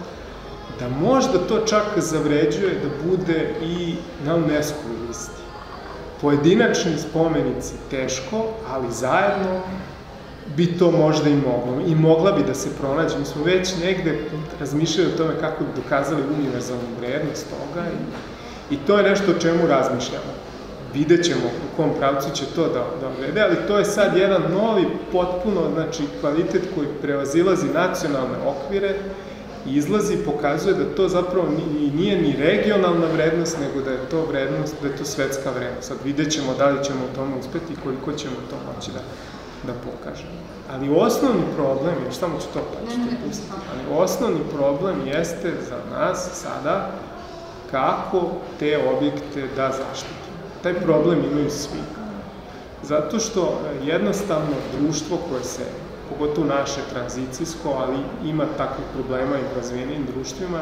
da možda to čak zavređuje da bude i na UNESCO listi. Pojedinačni spomenici teško, ali zajedno bi to možda i moglo. I mogla bi da se pronađe. Mi smo već negde razmišljali o tome kako bi dokazali univerzalnu vrednost toga i, i to je nešto o čemu razmišljamo. Vidjet ćemo u kom pravcu će to da, da vrede, ali to je sad jedan novi, potpuno, znači, kvalitet koji prevazilazi nacionalne okvire i izlazi i pokazuje da to zapravo nije ni regionalna vrednost, nego da je to vrednost, da je to svetska vrednost. Sad vidjet ćemo da li ćemo u tome uspeti i koliko ćemo to moći da, da pokažemo. Ali osnovni problem je, samo ću to pa ću to pustiti, ali osnovni problem jeste za nas sada kako te objekte da zaštitimo. Taj problem imaju svi. Zato što jednostavno društvo koje se, pogotovo naše tranzicijsko, ali ima takvih problema i u razvijenim društvima,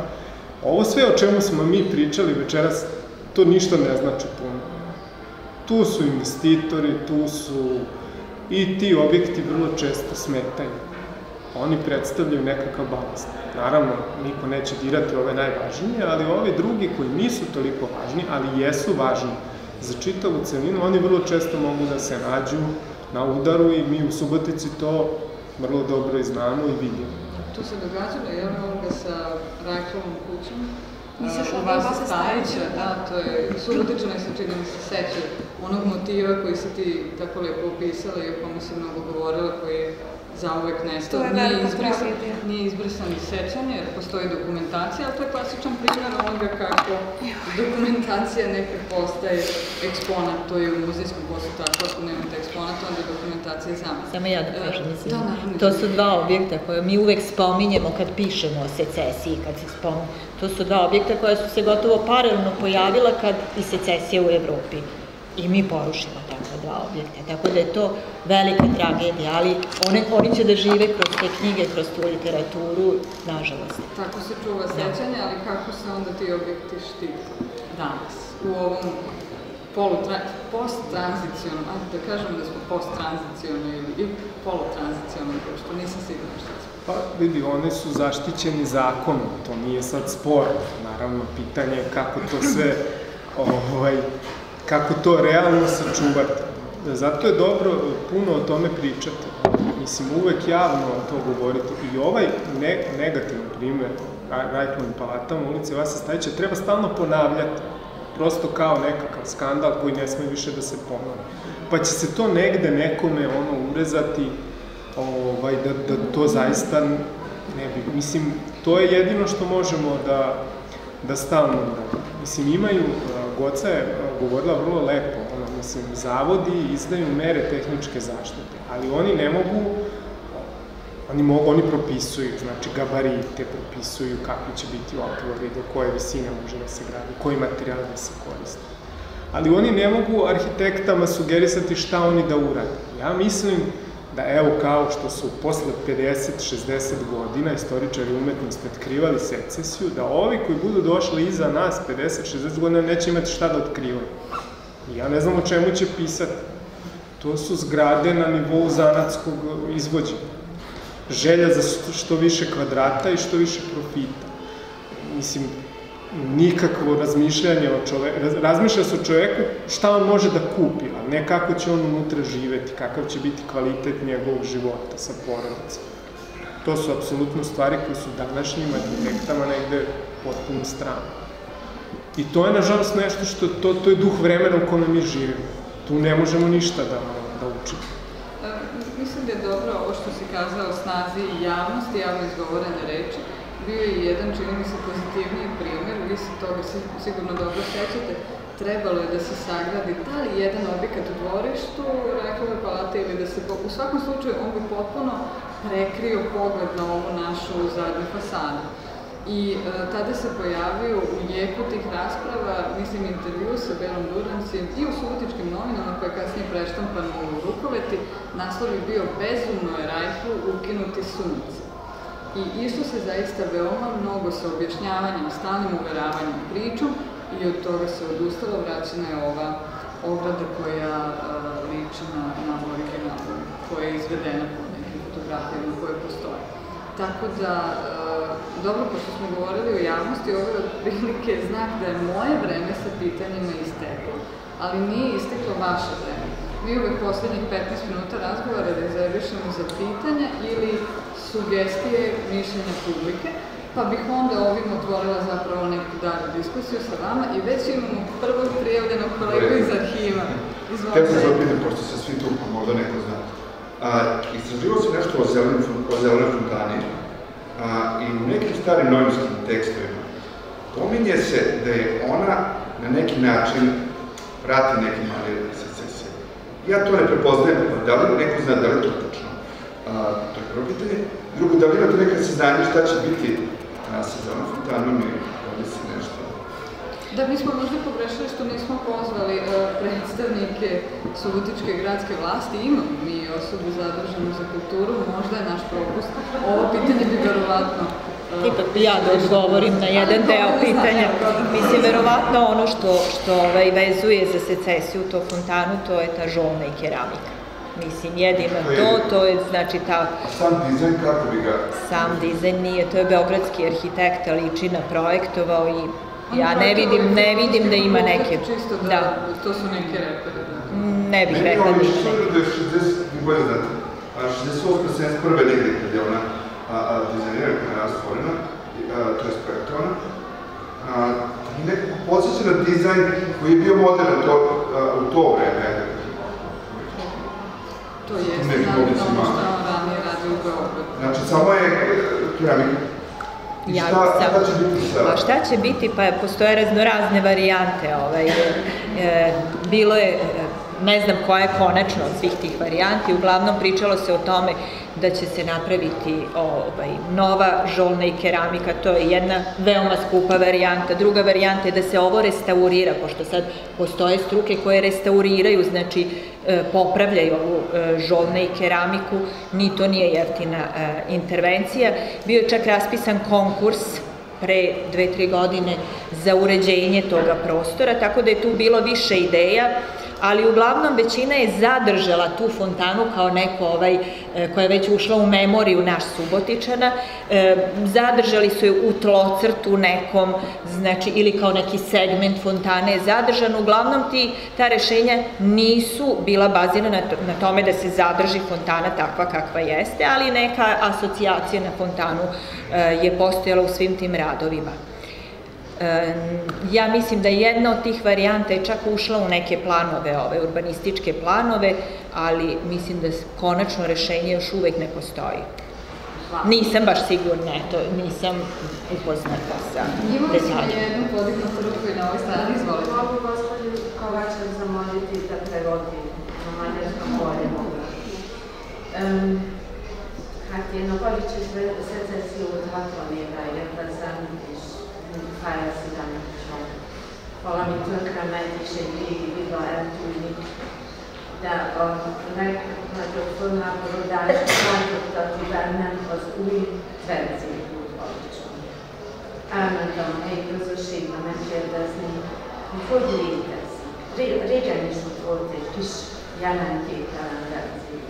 ovo sve o čemu smo mi pričali večeras, to ništa ne znači puno. Tu su investitori, tu su i ti objekti vrlo često smetaju. Oni predstavljaju nekakav balast. Naravno, niko neće dirati ove najvažnije, ali ovi drugi koji nisu toliko važni, ali jesu važni za čitavu celinu, oni vrlo često mogu da se nađu na udaru i mi u Subotici to vrlo dobro i znamo i vidimo. Tu se događalo, jel, ovoga sa Rajklovom kućom? Misliš u vas Stajića, da, to je, Subotičani se čini mi se sećaju onog motiva koji si ti tako lepo opisala i o kome se mnogo govorila, koji je zauvek nestao. To je nije izbrisan. Nije izbrisan iz sećanja, jer postoji dokumentacija, ali to je klasičan primjer onoga kako dokumentacija nekad postaje eksponat, to je u muzejskom poslu tako, ako nemate eksponat, onda je dokumentacija zamena. Samo ja da kažem, mislim, Da, naravno. to su dva objekta koje mi uvek spominjemo kad pišemo o secesiji, kad se spominje. To su dva objekta koja su se gotovo paralelno pojavila kad i secesija u Evropi. I mi porušimo takva dva objekta. Tako da je to velika tragedija, ali one, oni će da žive kroz te knjige, kroz tu literaturu, nažalost. Tako se čuva sećanje, ali kako se onda ti objekti štite danas? U ovom polutra, post-tranzicionom, ajde da kažemo da smo post-tranziciono ili, polutranziciono, pošto nisam sigurna šta smo. Pa vidi, one su zaštićeni zakonom, to nije sad sporno. Naravno, pitanje je kako to sve, ovaj, kako to realno sačuvati. Zato je dobro puno o tome pričati. Mislim, uvek javno to govoriti. I ovaj ne, negativan primer Rajklovim palatama ulice Vasa Stajića treba stalno ponavljati. Prosto kao nekakav skandal koji ne sme više da se ponovi. Pa će se to negde nekome ono urezati ovaj, da, da to zaista ne bi. Mislim, to je jedino što možemo da, da stalno uradimo. Mislim, imaju, Goca je govorila vrlo lepo, ono, mislim, zavodi izdaju mere tehničke zaštite, ali oni ne mogu, oni, mogu, oni propisuju, znači gabarite, propisuju kakvi će biti otvori, do koje visine može da se gradi, koji materijal da se koristi. Ali oni ne mogu arhitektama sugerisati šta oni da urade. Ja mislim da evo kao što su posle 50-60 godina istoričari umetnosti otkrivali secesiju, da ovi koji budu došli iza nas 50-60 godina neće imati šta da otkrivaju. I ja ne znam o čemu će pisati. To su zgrade na nivou zanatskog izvođenja. Želja za što više kvadrata i što više profita. Mislim, nikakvo razmišljanje o čoveku, razmišlja se o čoveku šta on može da kupi, a ne kako će on unutra živeti, kakav će biti kvalitet njegovog života sa porodicom. To su apsolutno stvari koje su današnjim arhitektama negde potpuno strane. I to je, nažalost, nešto što, to, to je duh vremena u kome mi živimo. Tu ne možemo ništa da, da učimo. E, mislim da je dobro ovo što si kazao o snazi javnosti, javno izgovorene reči. Bio je jedan, čini mi se, pozitivniji primjer, vi se toga sigurno dobro sećate, trebalo je da se sagradi da li jedan objekat u dvorištu Rajkove palate ili da se, u svakom slučaju, on bi potpuno prekrio pogled na ovu našu zadnju fasadu. I e, tada se pojavio u jeku tih rasprava, mislim, intervju sa Belom Durancem i u subotičkim novinama koje je kasnije preštampan u Rukoveti, naslov je bio Bezumno je Rajku ukinuti sunce. I išlo se zaista veoma mnogo sa objašnjavanjem, stalnim uveravanjem pričom, i od toga se odustalo, vraćena je ova ograda koja uh, liči na, na originalu, koja je izvedena po nekim fotografijama koje postoje. Tako da, uh, dobro, pošto smo govorili o javnosti, ovo je otprilike znak da je moje vreme sa pitanjima isteklo, ali nije isteklo vaše vreme. Mi uvek poslednjih 15 minuta razgovora rezervišemo za pitanja ili sugestije mišljenja publike, pa bih onda ovim otvorila zapravo neku dalju diskusiju sa vama i već imamo prvog prijavljenog kolegu iz arhiva. Izvolite. Htio sam zapitam, pošto se svi tu, pa možda neko zna. A, istraživao se nešto o zelenoj, o zelenoj fontani a, i u nekim starim novinskim tekstovima pominje se da je ona na neki način prati neki mali. Ja to ne prepoznajem, da li neko zna da li to tačno? To je prvo pitanje. Drugo, da li imate neka saznanje šta će biti a sa Fontanom i ovde se nešto... Da, mi smo možda pogrešili što nismo pozvali uh, predstavnike Subotičke gradske vlasti. Imamo mi osobu zadržanu za kulturu, možda je naš propust. Ovo pitanje bi verovatno Ipak bi ja da odgovorim na jedan deo pitanja. Mislim, verovatno ono što, što ovaj, vezuje za secesiju to fontanu, to je ta žolna i keramika. Mislim, jedino to, to je, znači, ta... Sam dizajn, kako bi ga... Sam dizajn nije, to je beogradski arhitekt, Ličina projektovao i ja ne vidim, ne vidim da ima neke... Čisto da, da. to su neke repere, da. Ne bih rekla ništa. Meni je 60, vi bolje znate, 68. 71. negde kad je ona a, a, dizajnira, kada je rastvorena, to je projektovana, a, nekako podsjeća na dizajn koji je bio modern to, u to vreme, To što on ranije radi u Beogradu. Znači, samo je keramika. Ja šta, šta će biti šta? Pa šta će biti? Pa postoje raznorazne varijante. Ovaj, e, bilo je, ne znam koja je konačno od svih tih varijanti, uglavnom pričalo se o tome da će se napraviti ovaj, nova žolna i keramika, to je jedna veoma skupa varijanta. Druga varijanta je da se ovo restaurira, pošto sad postoje struke koje restauriraju, znači e, popravljaju ovu e, žolne i keramiku, ni to nije jeftina e, intervencija. Bio je čak raspisan konkurs pre dve, tri godine za uređenje toga prostora, tako da je tu bilo više ideja ali uglavnom većina je zadržala tu fontanu kao neko ovaj, e, koja je već ušla u memoriju naš Subotičana, e, zadržali su je u tlocrtu nekom, znači, ili kao neki segment fontane je zadržan, uglavnom ti, ta rešenja nisu bila bazirana na, tome da se zadrži fontana takva kakva jeste, ali neka asocijacija na fontanu e, je postojala u svim tim radovima. Ja mislim da jedna od tih varijanta je čak ušla u neke planove, ove urbanističke planove, ali mislim da konačno rešenje još uvek ne postoji. Nisam baš sigurna, eto, nisam upoznata sa detaljima. Imamo jednu podignutu ruku i na ovoj strani, izvolite. Mogu gospodinu Kovača zamoliti da prevodi na mađarskom polje Um, Hatjeno Ković je secesiju odvatvanega je reprezentativ fajra si da nećemo. Hvala mi tőkre mentés egy végig eltűnik. De a legnagyobb fölháborodás változtatni bennem az új verziót alcsom. Elmentem a helyi közösségbe megkérdezni, hogy hogy létezik. Régen is ott volt egy kis jelentéktelen verzió.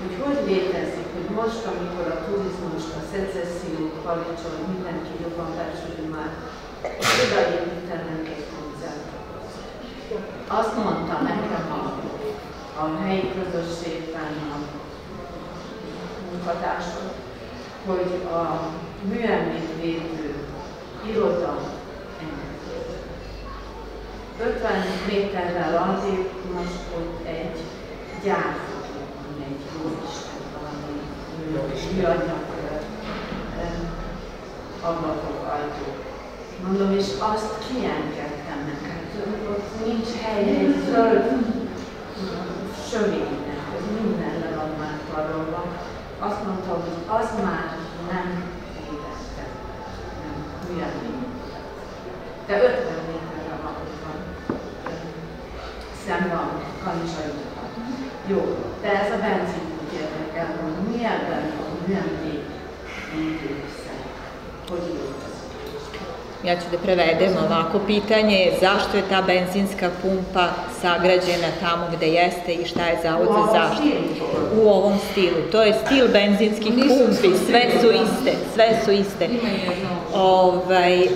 Hogy hogy létezik, hogy most, amikor a turizmus, a szecesszió, palicson, mindenki jobban becsülő már odaépítenek egy koncertot. Azt mondta nekem a, a helyi közösségben a munkatársak, hogy a műemlékvédő iroda méterrel arrébb, most ott egy gyárfog, egy jóisten valami műanyag ablakok, ajtók. Mondom, és azt kiengedtem neked, ott nincs hely, egy zöld sövénynek, ez minden le van már karolva. Azt mondtam, hogy az már nem érezte, nem, milyen De 50 méterre van, van szemben a kanicsaikat. Jó, de ez a benzin úgy érdekel, hogy mi ebben a műemlék hogy Ja ću da prevedem ovako. Pitanje je zašto je ta benzinska pumpa sagrađena tamo gde jeste i šta je zavod za zaštitu. U ovom stilu. To je stil benzinskih pumpi. Sve su iste. Sve su iste. Ovaj,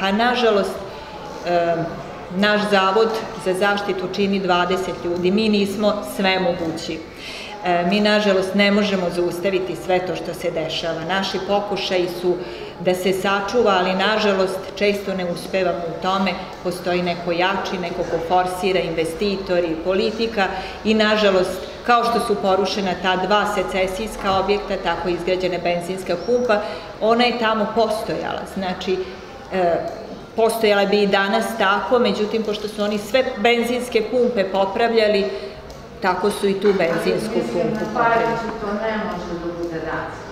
pa nažalost, naš zavod za zaštitu čini 20 ljudi. Mi nismo sve mogući. Mi, nažalost, ne možemo zaustaviti sve to što se dešava. Naši pokušaji su da se sačuva, ali, nažalost, često ne uspevamo u tome. Postoji neko jači, neko ko forsira, investitori, politika i, nažalost, kao što su porušena ta dva secesijska objekta, tako izgrađena benzinska pumpa, ona je tamo postojala. Znači, e, postojala bi i danas tako, međutim, pošto su oni sve benzinske pumpe popravljali, tako su i tu benzinsku pumpu popravili. to ne može da bude racijal.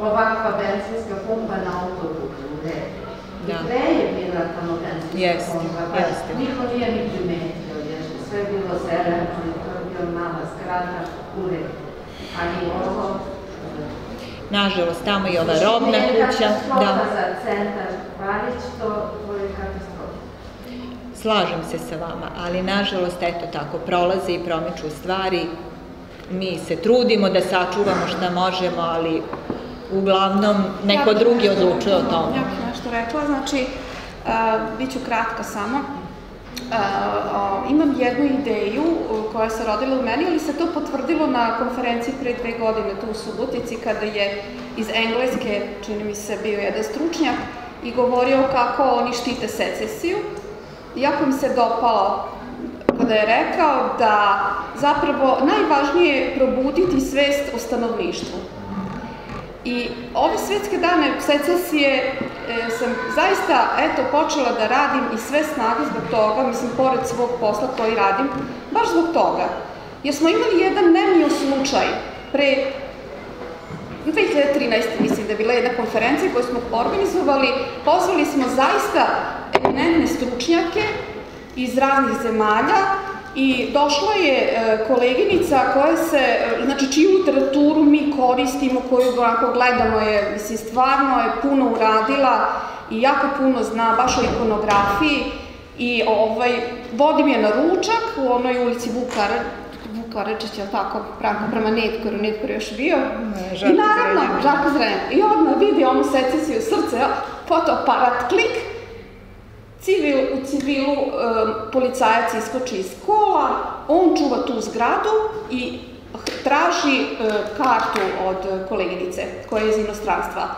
Ovakva benzinska pumpa na autobusu, gde? Da. Gde je bila tamo benzinska jeste, pumpa? Pa. Niko nije ni primetio, jer sve je bilo zeleno i to je bila mala skrata, ured. Ali ovo... Nažalost, tamo i ova robna kuća. Da. za centar Palić, to, to je katastrofa. Slažem se sa vama, ali nažalost, eto tako, prolaze i promiču stvari. Mi se trudimo da sačuvamo šta možemo, ali uglavnom neko ja drugi odlučuje o tome. Ja bih nešto rekla, znači, uh, bit ću kratka samo. Uh, uh, imam jednu ideju koja se rodila u meni, ali se to potvrdilo na konferenciji pre dve godine tu u Subotici, kada je iz Engleske, čini mi se, bio jedan stručnjak i govorio kako oni štite secesiju jako mi se dopalo kada je rekao da zapravo najvažnije je probuditi svest o stanovništvu. I ove svetske dane secesije e, sam zaista, eto, počela da radim i sve snage zbog toga, mislim, pored svog posla koji radim, baš zbog toga. Jer smo imali jedan nemio slučaj pre 2013. mislim da je bila jedna konferencija koju smo organizovali, pozvali smo zaista eminentne stručnjake iz raznih zemalja i došla je e, koleginica koja se, e, znači čiju literaturu mi koristimo, koju onako gledamo je, mislim, stvarno je puno uradila i jako puno zna baš o ikonografiji i ovaj, vodim je na ručak u onoj ulici Vukar, Karadžić, je tako, pravo prema Netkoru, Netkor još bio. Ne, I naravno, Žarko Zrenjan. I odmah vidi onu secesiju srce, fotoaparat, klik, civil, u civilu um, policajac iskoči iz kola, on čuva tu zgradu i traži uh, kartu od koleginice koja je iz inostranstva.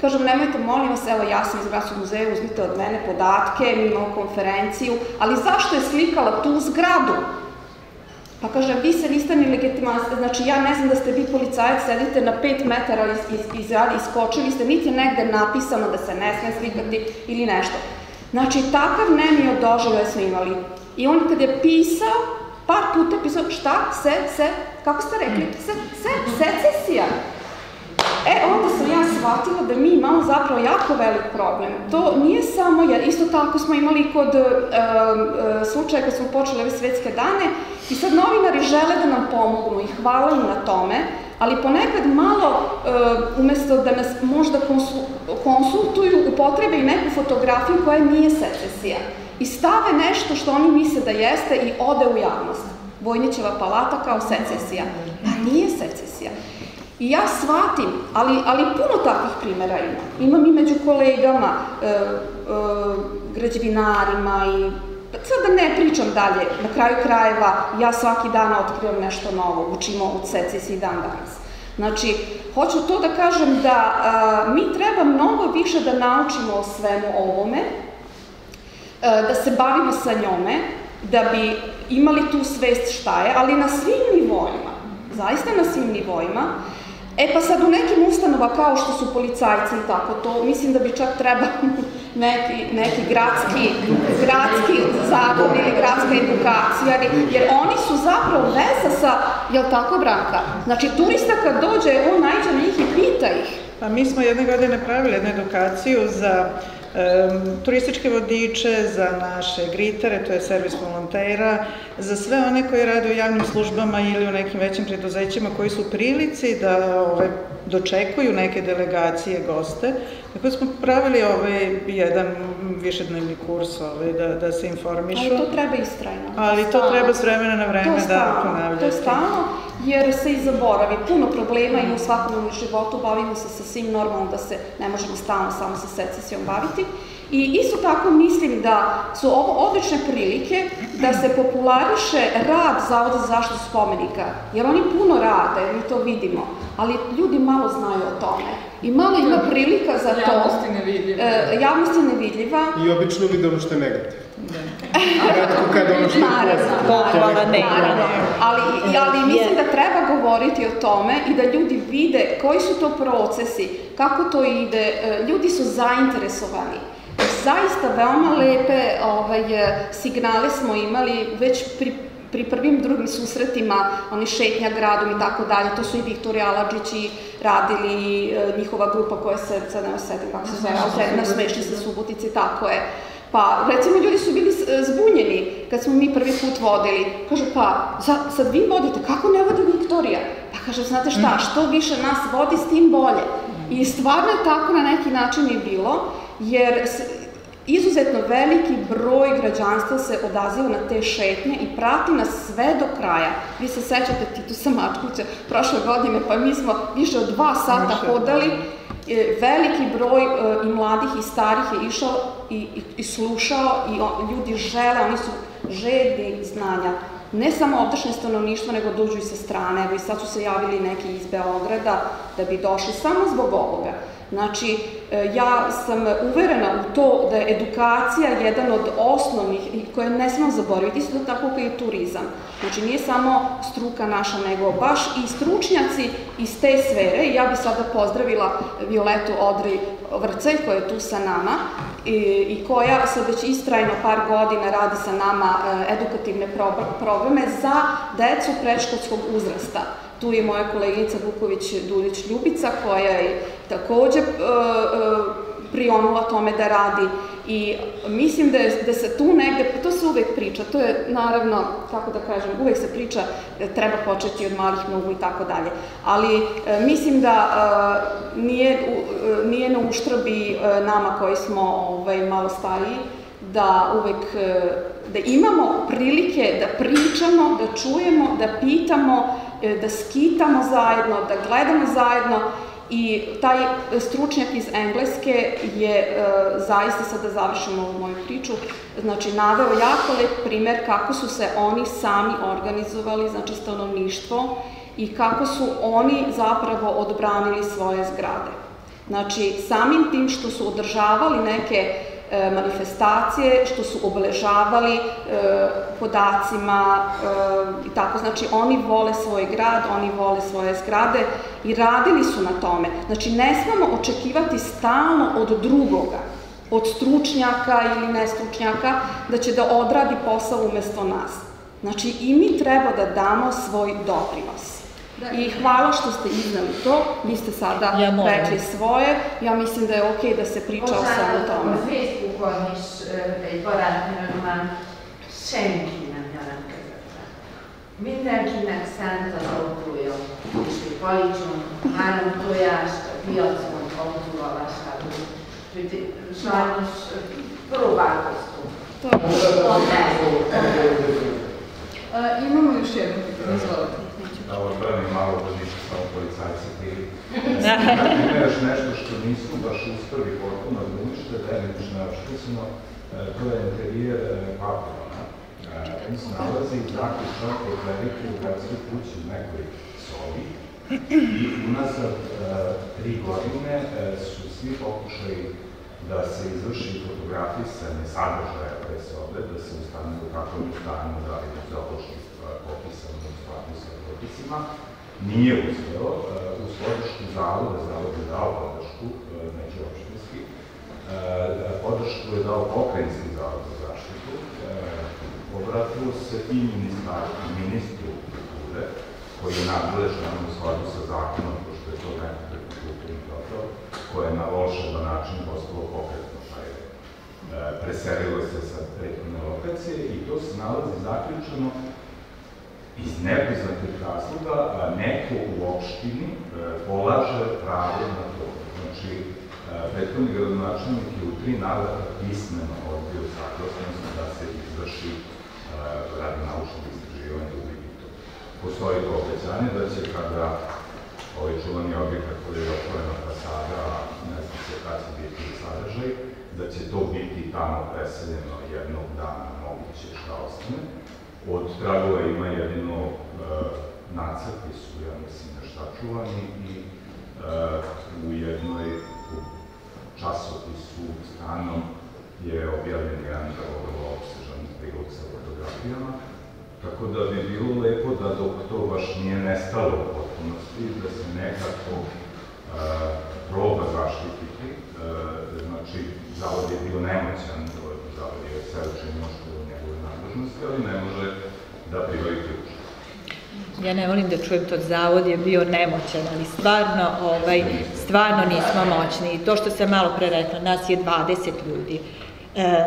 Kažem, nemojte, molim vas, evo ja sam iz Gradskog muzeja, uzmite od mene podatke, mi imamo konferenciju, ali zašto je slikala tu zgradu? Pa kaže, vi se niste ni legitimanski, znači ja ne znam da ste vi policajac, sedite na 5 metara iz, iz, iz, iskočili ste, niti je negde napisano da se ne sme slikati ili nešto. Znači, takav nemio doživlje smo imali. I on kad je pisao, par puta pisao, šta, se, se, kako ste rekli, se, se, secesija. E, onda sam ja shvatila da mi imamo zapravo jako velik problem. To nije samo, jer isto tako smo imali kod uh, uh, slučaja kad smo počeli ove svetske dane i sad novinari žele da nam pomognu i hvala im na tome, ali ponekad malo, uh, umesto da nas možda konsul, konsultuju, upotrebe i neku fotografiju koja nije secesija i stave nešto što oni misle da jeste i ode u javnost. Vojnićeva palata kao secesija. Pa nije secesija. I ja shvatim, ali, ali puno takvih primjera ima. Imam i među kolegama, e, e, građevinarima i sad da ne pričam dalje, na kraju krajeva ja svaki dan otkrivam nešto novo, učimo od secesije dan danas. Znači, hoću to da kažem da a, mi treba mnogo više da naučimo o svemu ovome, da se bavimo sa njome, da bi imali tu svest šta je, ali na svim nivoima, zaista na svim nivoima, E pa sad u nekim ustanova kao što su policajci i tako to, mislim da bi čak trebao neki, neki gradski, gradski zakon ili gradska edukacija, jer oni su zapravo veza sa, jel tako Branka? Znači turista kad dođe, on najđe na njih i pita ih. Pa mi smo jedne godine pravili jednu edukaciju za turističke vodiče, za naše gritare, to je servis volontera, za sve one koji rade u javnim službama ili u nekim većim preduzećima koji su prilici da ove, dočekuju neke delegacije, goste. Tako smo pravili ovaj jedan višednevni kurs ovaj, da, da se informišu. Ali to treba istrajno. Ali to stalno. treba s vremena na vreme da ponavljati. To je stalno, jer se i zaboravi. Puno problema ima u svakodnevnom životu, bavimo se sa svim normalno da se ne možemo stalno samo sa secesijom baviti. I isto tako mislim da su ovo odlične prilike da se populariše rad Zavoda za zaštitu spomenika, jer oni puno rade, mi to vidimo, ali ljudi malo znaju o tome. I malo ima prilika za to. Javnost je nevidljiva. E, javnost je nevidljiva. I obično vide ono što je negativno. Redko kad ono što je pozitivno. Pohvala ne. Ali, ali mislim da treba govoriti o tome i da ljudi vide koji su to procesi, kako to ide, e, ljudi su zainteresovani zaista veoma lepe ovaj, signale smo imali već pri, pri prvim drugim susretima, oni šetnja gradom i tako dalje, to su i Viktor Aladžići radili, njihova grupa koja se, sad ne osetim kako se zove, na smešni sa Subotici, tako je. Pa, recimo, ljudi su bili zbunjeni kad smo mi prvi put vodili. Kažu, pa, sad vi vodite, kako ne vodi Viktorija? Pa kaže, znate šta, što više nas vodi, s tim bolje. I stvarno je tako na neki način i bilo, jer izuzetno veliki broj građanstva se odaziva na te šetnje i prati nas sve do kraja. Vi se sećate Titusa Mačkovića prošle godine, pa mi smo više od dva sata hodali, e, veliki broj e, i mladih i starih je išao i, i, i slušao i ljudi žele, oni su žedni znanja. Ne samo ovdašnje stanovništvo, nego dođu i sa strane. Evo i sad su se javili neki iz Beograda da bi došli samo zbog ovoga. Znači, e, ja sam uverena u to da je edukacija jedan od osnovnih koje ne smemo zaboraviti, isto tako kao i turizam. Znači, nije samo struka naša, nego baš i stručnjaci iz te sfere. I ja bih sada pozdravila Violetu Odri Vrcelj, koja je tu sa nama i, i koja sad već istrajno par godina radi sa nama e, edukativne programe za decu predškolskog uzrasta. Tu je moja koleginica Vuković-Dulić Ljubica koja je takođe e, e, prionula tome da radi. I mislim da, je, da se tu negde, to se uvek priča, to je naravno, kako da kažem, uvek se priča da treba početi od malih nogu i tako dalje, ali e, mislim da nije, nije na uštrobi nama koji smo ovaj, malo stariji, da uvek da imamo prilike da pričamo, da čujemo, da pitamo, da skitamo zajedno, da gledamo zajedno I taj stručnjak iz Engleske je, e, zaista sad da završimo ovu moju priču, znači naveo jako lep primer kako su se oni sami organizovali, znači stanovništvo, i kako su oni zapravo odbranili svoje zgrade. Znači, samim tim što su održavali neke manifestacije, što su obeležavali e, podacima e, i tako. Znači, oni vole svoj grad, oni vole svoje zgrade i radili su na tome. Znači, ne smemo očekivati stalno od drugoga, od stručnjaka ili nestručnjaka, da će da odradi posao umesto nas. Znači, i mi treba da damo svoj doprinos. Da. I hvala što ste iznali to, vi ste sada ja rekli svoje, ja mislim da je okej okay da se priča o svemu tome. A Facebookon is egy barátnőm már senki nem jelentkezett Mindenkinek szánt az autója, és egy palicson három tojást a piacon autóval vásárolunk. Úgyhogy sajnos próbálkoztunk. Imamo još jedno pitanje, izvolite. Ovo mi malo da nisu samo policajci bili. Ima još nešto što nisu baš uspeli potpuno da unište, delimično oštećeno, to je interijer pavilona. On se nalazi dakle čak od velike u gradskoj kući u nekoj sobi i unazad tri godine su svi pokušali da se izvrši fotografisanje sadržaja pre sobe, da se ustane u kakvom stanju, da li je zoološki popisano u skladu sa propisima, nije uspeo. Uz podršku zavoda, zavod je dao podršku, neće opštinski, podršku je dao pokrajinski zavod za zaštitu, obratilo se i ministru kulture, koji je nadležan u skladu sa zakonom, pošto je to nekako kulturni dobro, koje je na volšeban način postalo pokretno, pa je preselilo se sa prethodne lokacije i to se nalazi zaključeno iz nepoznatih razloga, neko u opštini polaže pravo na to. Znači, prethodni gradonačelnik je u tri navrata pismeno odbio saglasnost da se izvrši radi naučnog istraživanja u Egiptu. Postoji to obećanje da će kada ovaj čuvani objekat koji je otvorena fasada, ne znam se kada će biti sadržaj, da će to biti tamo preseljeno jednog dana moguće šta ostane. Od tragova ima jedino e, nacrti su, ja mislim, nešto čuvani i e, u jednoj u časopisu stranom je objavljen jedan vrlo obsežan prilog sa fotografijama, tako da bi bilo lepo da dok to baš nije nestalo u potpunosti, da se nekako e, proba zaštititi, znači zavod je bio nemoćan, zavod je sve učinio što je u njegove nadležnosti, ali ne može da pribavi ključ. Ja ne volim da čujem to, zavod je bio nemoćan, ali stvarno, ovaj, stvarno nismo moćni. I to što sam malo pre rekla, nas je 20 ljudi. E,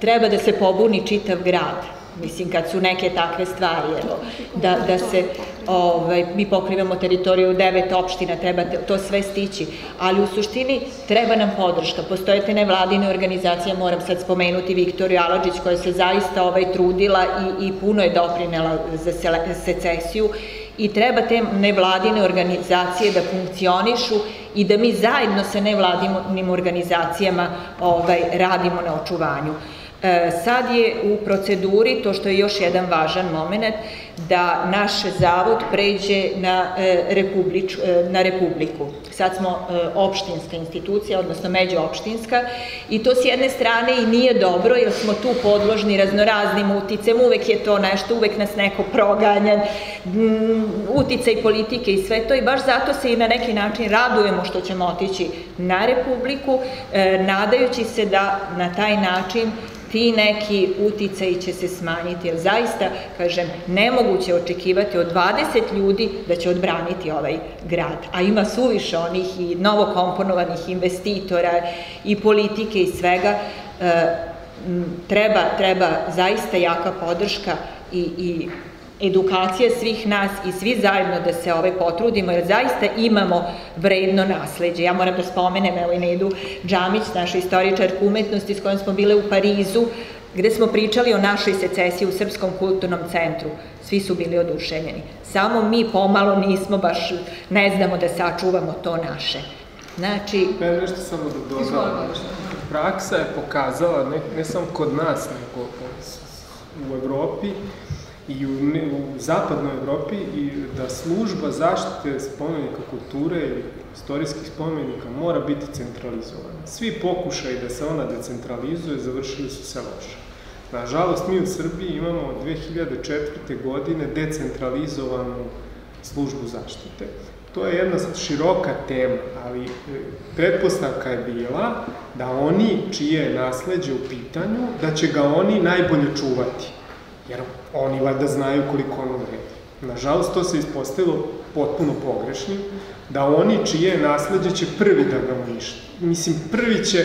treba da se pobuni čitav grad Mislim, kad su neke takve stvari, evo, da, da se, ovaj, mi pokrivamo teritoriju devet opština, treba to sve stići, ali u suštini treba nam podrška. Postoje te nevladine organizacije, moram sad spomenuti Viktoriju Aladžić, koja se zaista ovaj, trudila i, i puno je doprinela za secesiju i treba te nevladine organizacije da funkcionišu i da mi zajedno sa nevladinim organizacijama ovaj, radimo na očuvanju. E, sad je u proceduri, to što je još jedan važan moment, da naš zavod pređe na, e, republič, e, na republiku. Sad smo opštinska institucija, odnosno međuopštinska i to s jedne strane i nije dobro jer smo tu podložni raznoraznim uticem, uvek je to nešto, uvek nas neko proganja, uticaj politike i sve to i baš zato se i na neki način radujemo što ćemo otići na republiku, nadajući se da na taj način ti neki uticaji će se smanjiti, jer zaista, kažem, nemoguće očekivati od 20 ljudi da će odbraniti ovaj grad, a ima suviše onih i novokomponovanih investitora i politike i svega, e, treba, treba zaista jaka podrška i, i edukacija svih nas i svi zajedno da se ovaj potrudimo, jer zaista imamo vredno nasledđe. Ja moram da spomenem, evo i Nedu Džamić, naša istoričarka umetnosti s kojom smo bile u Parizu, gde smo pričali o našoj secesiji u Srpskom kulturnom centru. Svi su bili oduševljeni. Samo mi pomalo nismo baš, ne znamo da sačuvamo to naše. Znači... Ja nešto samo da dodam. Praksa je pokazala, ne, ne samo kod nas, nego u Evropi, i u, u zapadnoj Evropi i da služba zaštite spomenika kulture ili istorijskih spomenika mora biti centralizovana. Svi pokušaj da se ona decentralizuje završili su se loše. Nažalost, mi u Srbiji imamo od 2004. godine decentralizovanu službu zaštite. To je jedna široka tema, ali e, pretpostavka je bila da oni čije je nasledđe u pitanju, da će ga oni najbolje čuvati jer oni valjda znaju koliko ono vredi. Nažalost, to se ispostavilo potpuno pogrešnim, da oni čije je nasledđe će prvi da ga unište. Mislim, prvi će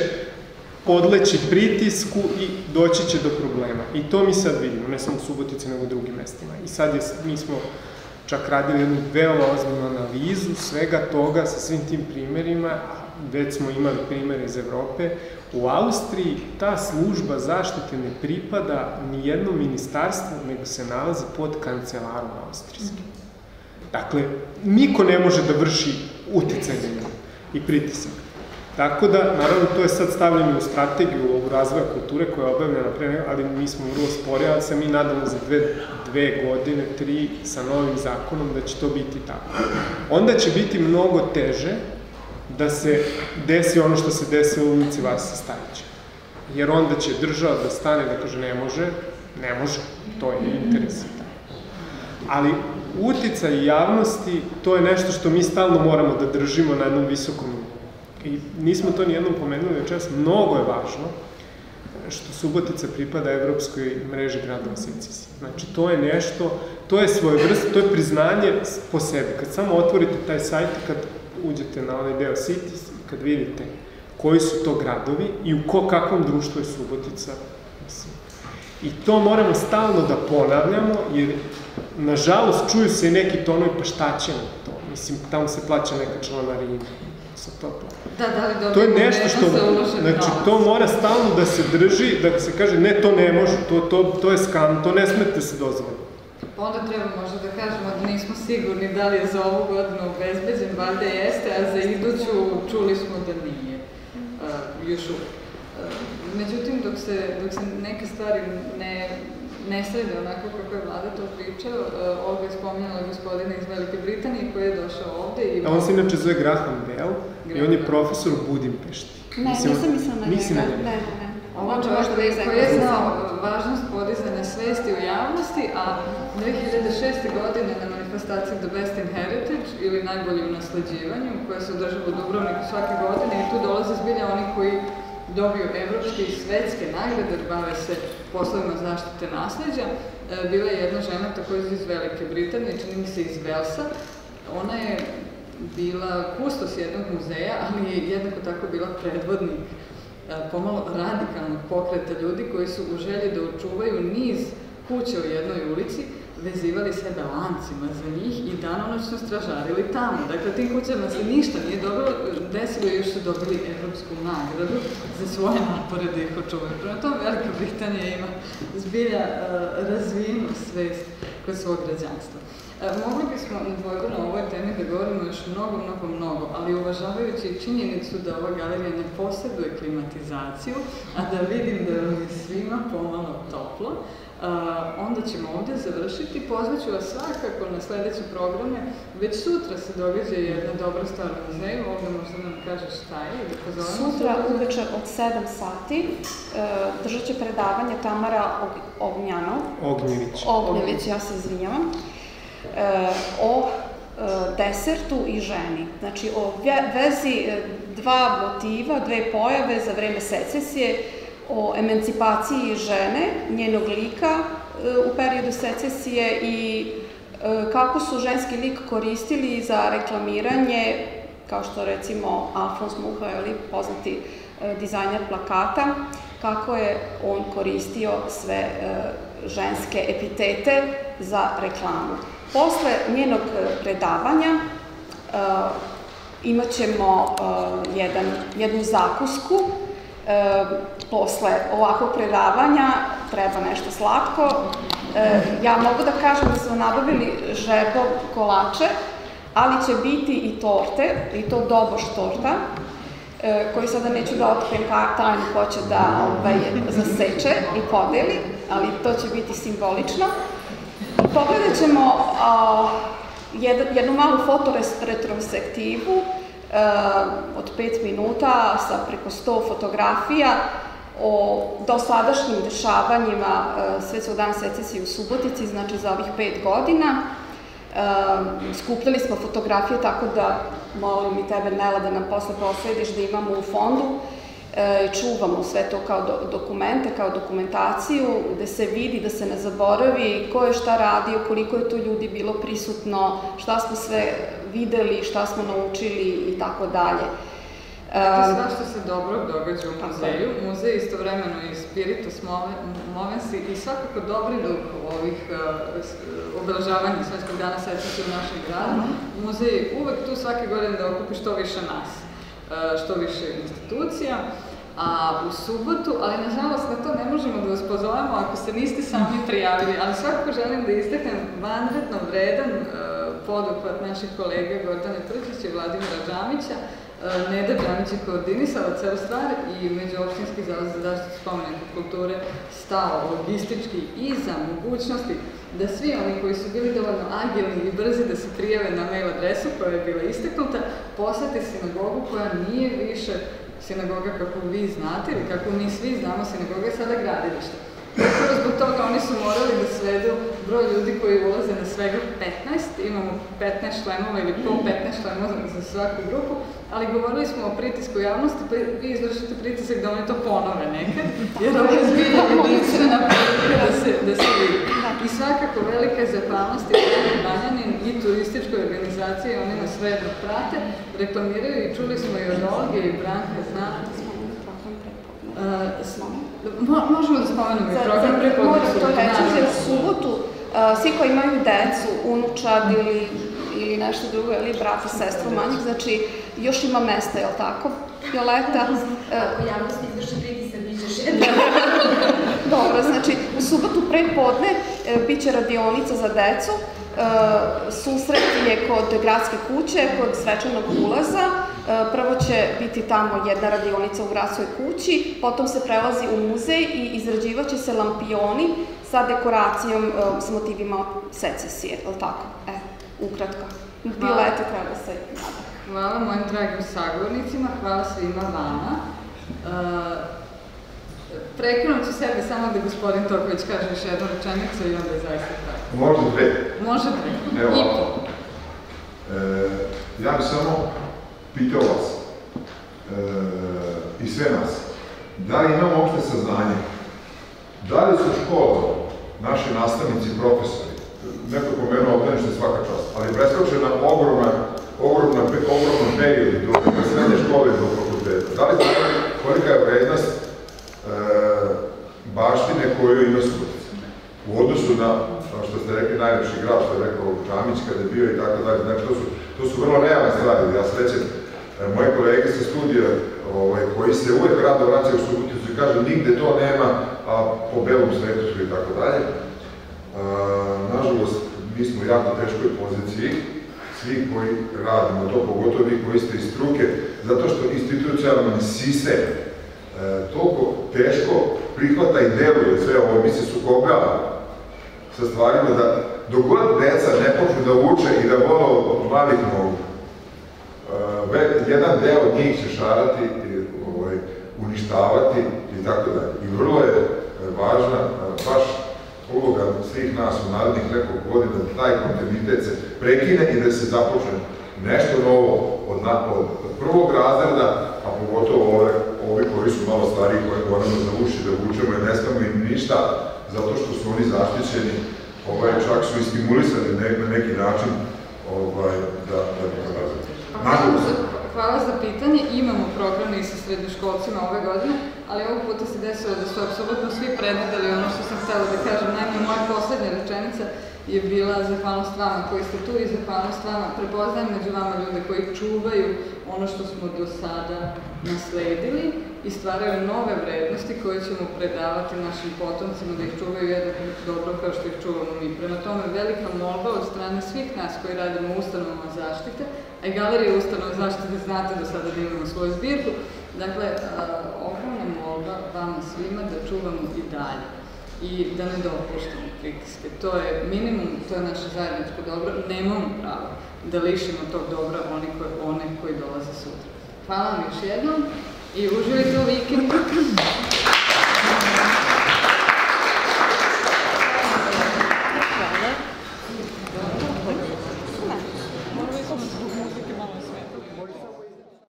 podleći pritisku i doći će do problema. I to mi sad vidimo, ne samo u Subotici, nego u drugim mestima. I sad je, mi smo čak radili jednu veoma ozbiljnu analizu svega toga sa svim tim primerima, već smo imali primere iz Evrope, u Austriji ta služba zaštite ne pripada ni jednom ministarstvu, nego se nalazi pod kancelarom austrijskim. Dakle, niko ne može da vrši uticaj i pritisak. Tako da, naravno, to je sad stavljeno u strategiju ovog razvoja kulture koja je obavljena pre, ali mi smo vrlo spori, ali se mi nadamo za dve, dve godine, tri, sa novim zakonom da će to biti tako. Onda će biti mnogo teže da se desi ono što se desi u ulici Vasa Stajića. Jer onda će država da stane da kaže ne može, ne može, to je interes. Ali uticaj javnosti, to je nešto što mi stalno moramo da držimo na jednom visokom i nismo to nijednom pomenuli čas, mnogo je važno što Subotica pripada Evropskoj mreži gradova secesije. Znači, to je nešto, to je svoje vrste, to je priznanje po sebi. Kad samo otvorite taj sajt, kad uđete na onaj deo Cities, kad vidite koji su to gradovi i u ko, kakvom društvu je Subotica, mislim. I to moramo stalno da ponavljamo, jer, nažalost, čuju se i neki tonovi, pa šta će nam to? Mislim, tamo se plaća neka članarina sa to Da, da li To je nešto što, znači, to mora stalno da se drži, da se kaže, ne, to ne može, to, to, to je skam, to ne smete da se dozvoliti. Onda treba možda da kažemo da nismo sigurni da li je za ovu godinu obezbeđen, valjda jeste, a za iduću čuli smo da nije. Uh, još uvijek. Uh, međutim, dok se, dok se neke stvari ne ne srede onako kako je vlada to pričao. Uh, Olga je spominjala gospodina iz Velike Britanije koji je došao ovde i... A on se inače zove Graham Bell i on je profesor u Budimpešti. Ne, Mislim, nisam mislila na njega. Na ne, ne, ne. Ovo čovjek koji je znao važnost podizanja svesti u javnosti, a 2006. godine na manifestaciji The Best in Heritage ili najbolji u nasleđivanju, koja se održava u Dubrovniku svake godine i tu dolaze zbilja oni koji dobiju evropske i svetske nagrade, bave se poslovima zaštite nasleđa. E, bila je jedna žena takođe iz Velike Britanije, čini mi se iz Velsa. Ona je bila kustos jednog muzeja, ali je jednako tako bila predvodnik pomalo radikalnog pokreta ljudi koji su u želji da očuvaju niz kuća u jednoj ulici, vezivali sebe lancima za njih i danonoćno stražarili tamo. Dakle, tim kućama se ništa nije dobro desilo i još su dobili evropsku nagradu za svoje napore da ih očuvaju. Prema tome, Velika Britanija ima zbilja uh, razvijenu svest kod svog građanstva. E, mogli bismo dvojbo na ovoj temi da govorimo još mnogo, mnogo, mnogo, ali uvažavajući činjenicu da ova galerija ne posjeduje klimatizaciju, a da vidim da vam je svima pomalo toplo, Uh, onda ćemo ovde završiti. Pozvaću vas svakako na sledeće programe. Već sutra se događa jedna dobra stvar u muzeju. Ovde možda nam kažeš šta je ili pozovemo Sutra uveče od 7 sati uh, držat će predavanje Tamara Ognjanov. Ognjević. Ognjević, ja se izvinjavam. O desertu i ženi. Znači, o vezi dva motiva, dve pojave za vreme secesije, o emancipaciji žene, njenog lika e, u periodu secesije i e, kako su ženski lik koristili za reklamiranje, kao što recimo Alfons Muha, ili poznati e, dizajner plakata, kako je on koristio sve ženske epitete za reklamu. Posle njenog predavanja imat ćemo jedan, jednu zakusku e, posle ovakvog predavanja treba nešto slatko. E, ja mogu da kažem da smo nabavili žerdo kolače, ali će biti i torte, i to doboš torta, e, koji sada neću da otkrijem tajnu ko će da ovaj, zaseče i podeli, ali to će biti simbolično. Pogledat ćemo a, jednu malu fotoretrospektivu uh, od 5 minuta sa preko 100 fotografija o dosadašnjim dešavanjima uh, Svetskog dana secesije u Subotici, znači za ovih 5 godina. Uh, skupljali smo fotografije tako da molim i tebe Nela da nam posle poslediš da imamo u fondu e, čuvamo sve to kao do, dokumente, kao dokumentaciju, gde se vidi, da se ne zaboravi ko je šta radio, koliko je tu ljudi bilo prisutno, šta smo sve videli, šta smo naučili i tako dalje. Sve što se dobro događa u muzeju, muzej istovremeno i spiritus movensi i svakako dobri duh ovih uh, obeležavanja Svetskog dana sećaća u našem gradu. Muzej uvek tu svake godine da okupi što više nas, što više institucija. A u subotu, ali nažalost na to ne možemo da vas pozovemo ako se niste sami prijavili, ali svakako želim da istaknem vanredno vredan uh, poduhvat naših kolega Gordane Trčića i Vladimira Džamića. E, Neda Džamić je koordinisala celu stvar i Međuopštinski zavod za zaštitu spomenika kulture stao logistički i za mogućnosti da svi oni koji su bili dovoljno agilni i brzi da se prijave na mail adresu koja je bila isteknuta, posete sinagogu koja nije više sinagoga kako vi znate ili kako mi svi znamo, sinagoga je sada gradilište. Upravo zbog toga oni su morali da svedu broj ljudi koji ulaze na svega 15, imamo 15 šlemova ili po 15 šlemova za svaku grupu, ali govorili smo o pritisku javnosti, pa vi izvršite pritisak da oni to ponove nekad, jer ovo je zbilja jedinstvena prilika da se, da se vidi. I svakako velika zahvalnost i Branjan Banjanin i turističkoj organizaciji, oni nas svejedno prate, reklamiraju i čuli smo i od Olge i Branka zna. Uh, Mo, možemo da spomenemo i program prepodne Moram to reći, jer u subotu uh, svi koji imaju decu, unučad ili, ili nešto drugo, ili brata, sestru manjih, znači još ima mesta, je li tako? Violeta? Ako javnost izvrši pritisak, bit ćeš jedna. Dobro, znači u subotu pre podne e, bit će radionica za decu, e, susret je kod gradske kuće, kod svečanog ulaza, e, prvo će biti tamo jedna radionica u gradskoj kući, potom se prelazi u muzej i izrađivaće se lampioni sa dekoracijom s motivima secesije, je li tako? E, ukratko. Violeta treba se nada. Hvala mojim dragim sagovornicima, hvala svima vama. Uh, Prekinut ću sebe samo da gospodin Toković kaže još jednu rečenicu i onda je zaista tako. Može dve. Može dve. Evo I po. E, ja bih samo pitao vas e, i sve nas, da li imamo opšte saznanje, da li su škola, naši nastavnici, profesori, neko pomenuo obdanište svaka čast, ali preskoče na ogroman, ogroman period do srednje škole do fakulteta. Da li znate kolika je vrednost e, baštine koju ima Subotica? U odnosu na, što ste rekli, najlepši grad, što je rekao Čamić kada je bio i tako dalje, znači to su, to su vrlo realne stvari. Ja srećem, e, moje kolege sa studija, ovaj, koji se uvek rado vraćaju u Suboticu i kažu nigde to nema, a po belom svetu su i tako dalje. E, nažalost, mi smo u jako teškoj poziciji, svi koji radimo to, pogotovo vi koji ste iz struke, zato što institucionalni sistem e, toliko teško prihvata i deluje sve ovo, mi se sukobljava sa stvarima da dok god deca ne počnu da uče i da vole od malih nogu, e, jedan deo njih će šarati i ovaj, uništavati i tako dalje. I vrlo je važna e, baš uloga svih nas u narednih nekoliko godina da taj kontinuitet se prekine i da se započne nešto novo od, od prvog razreda, a pogotovo ove, ovi koji su malo stariji, koje moramo za uši da vučemo i ne smemo im ništa, zato što su oni zaštićeni, ovaj, čak su i stimulisani na neki način ovaj, da, da bi to. Hvala za, hvala za pitanje. Imamo programe i sa srednjoškolcima ove godine, ali ovog puta se desilo da su apsolutno svi predvideli ono što sam htela da kažem. Naime, moja poslednja rečenica je bila zahvalnost vama koji ste tu i zahvalnost vama. Prepoznajem među vama ljude koji čuvaju ono što smo do sada nasledili i stvaraju nove vrednosti koje ćemo predavati našim potomcima da ih čuvaju jednako dobro kao što ih čuvamo mi. Prema tome, velika molba od strane svih nas koji radimo u ustanovama zaštite, a i galerija ustanova zaštite znate do sada da imamo svoju zbirku, dakle, ogromna molba vama svima da čuvamo i dalje i da ne dopuštamo pritiske. To je minimum, to je naše zajedničko dobro, nemamo pravo da lišimo tog dobra oni koji, one koji dolaze sutra. Hvala vam još jednom i uživajte u vikendu.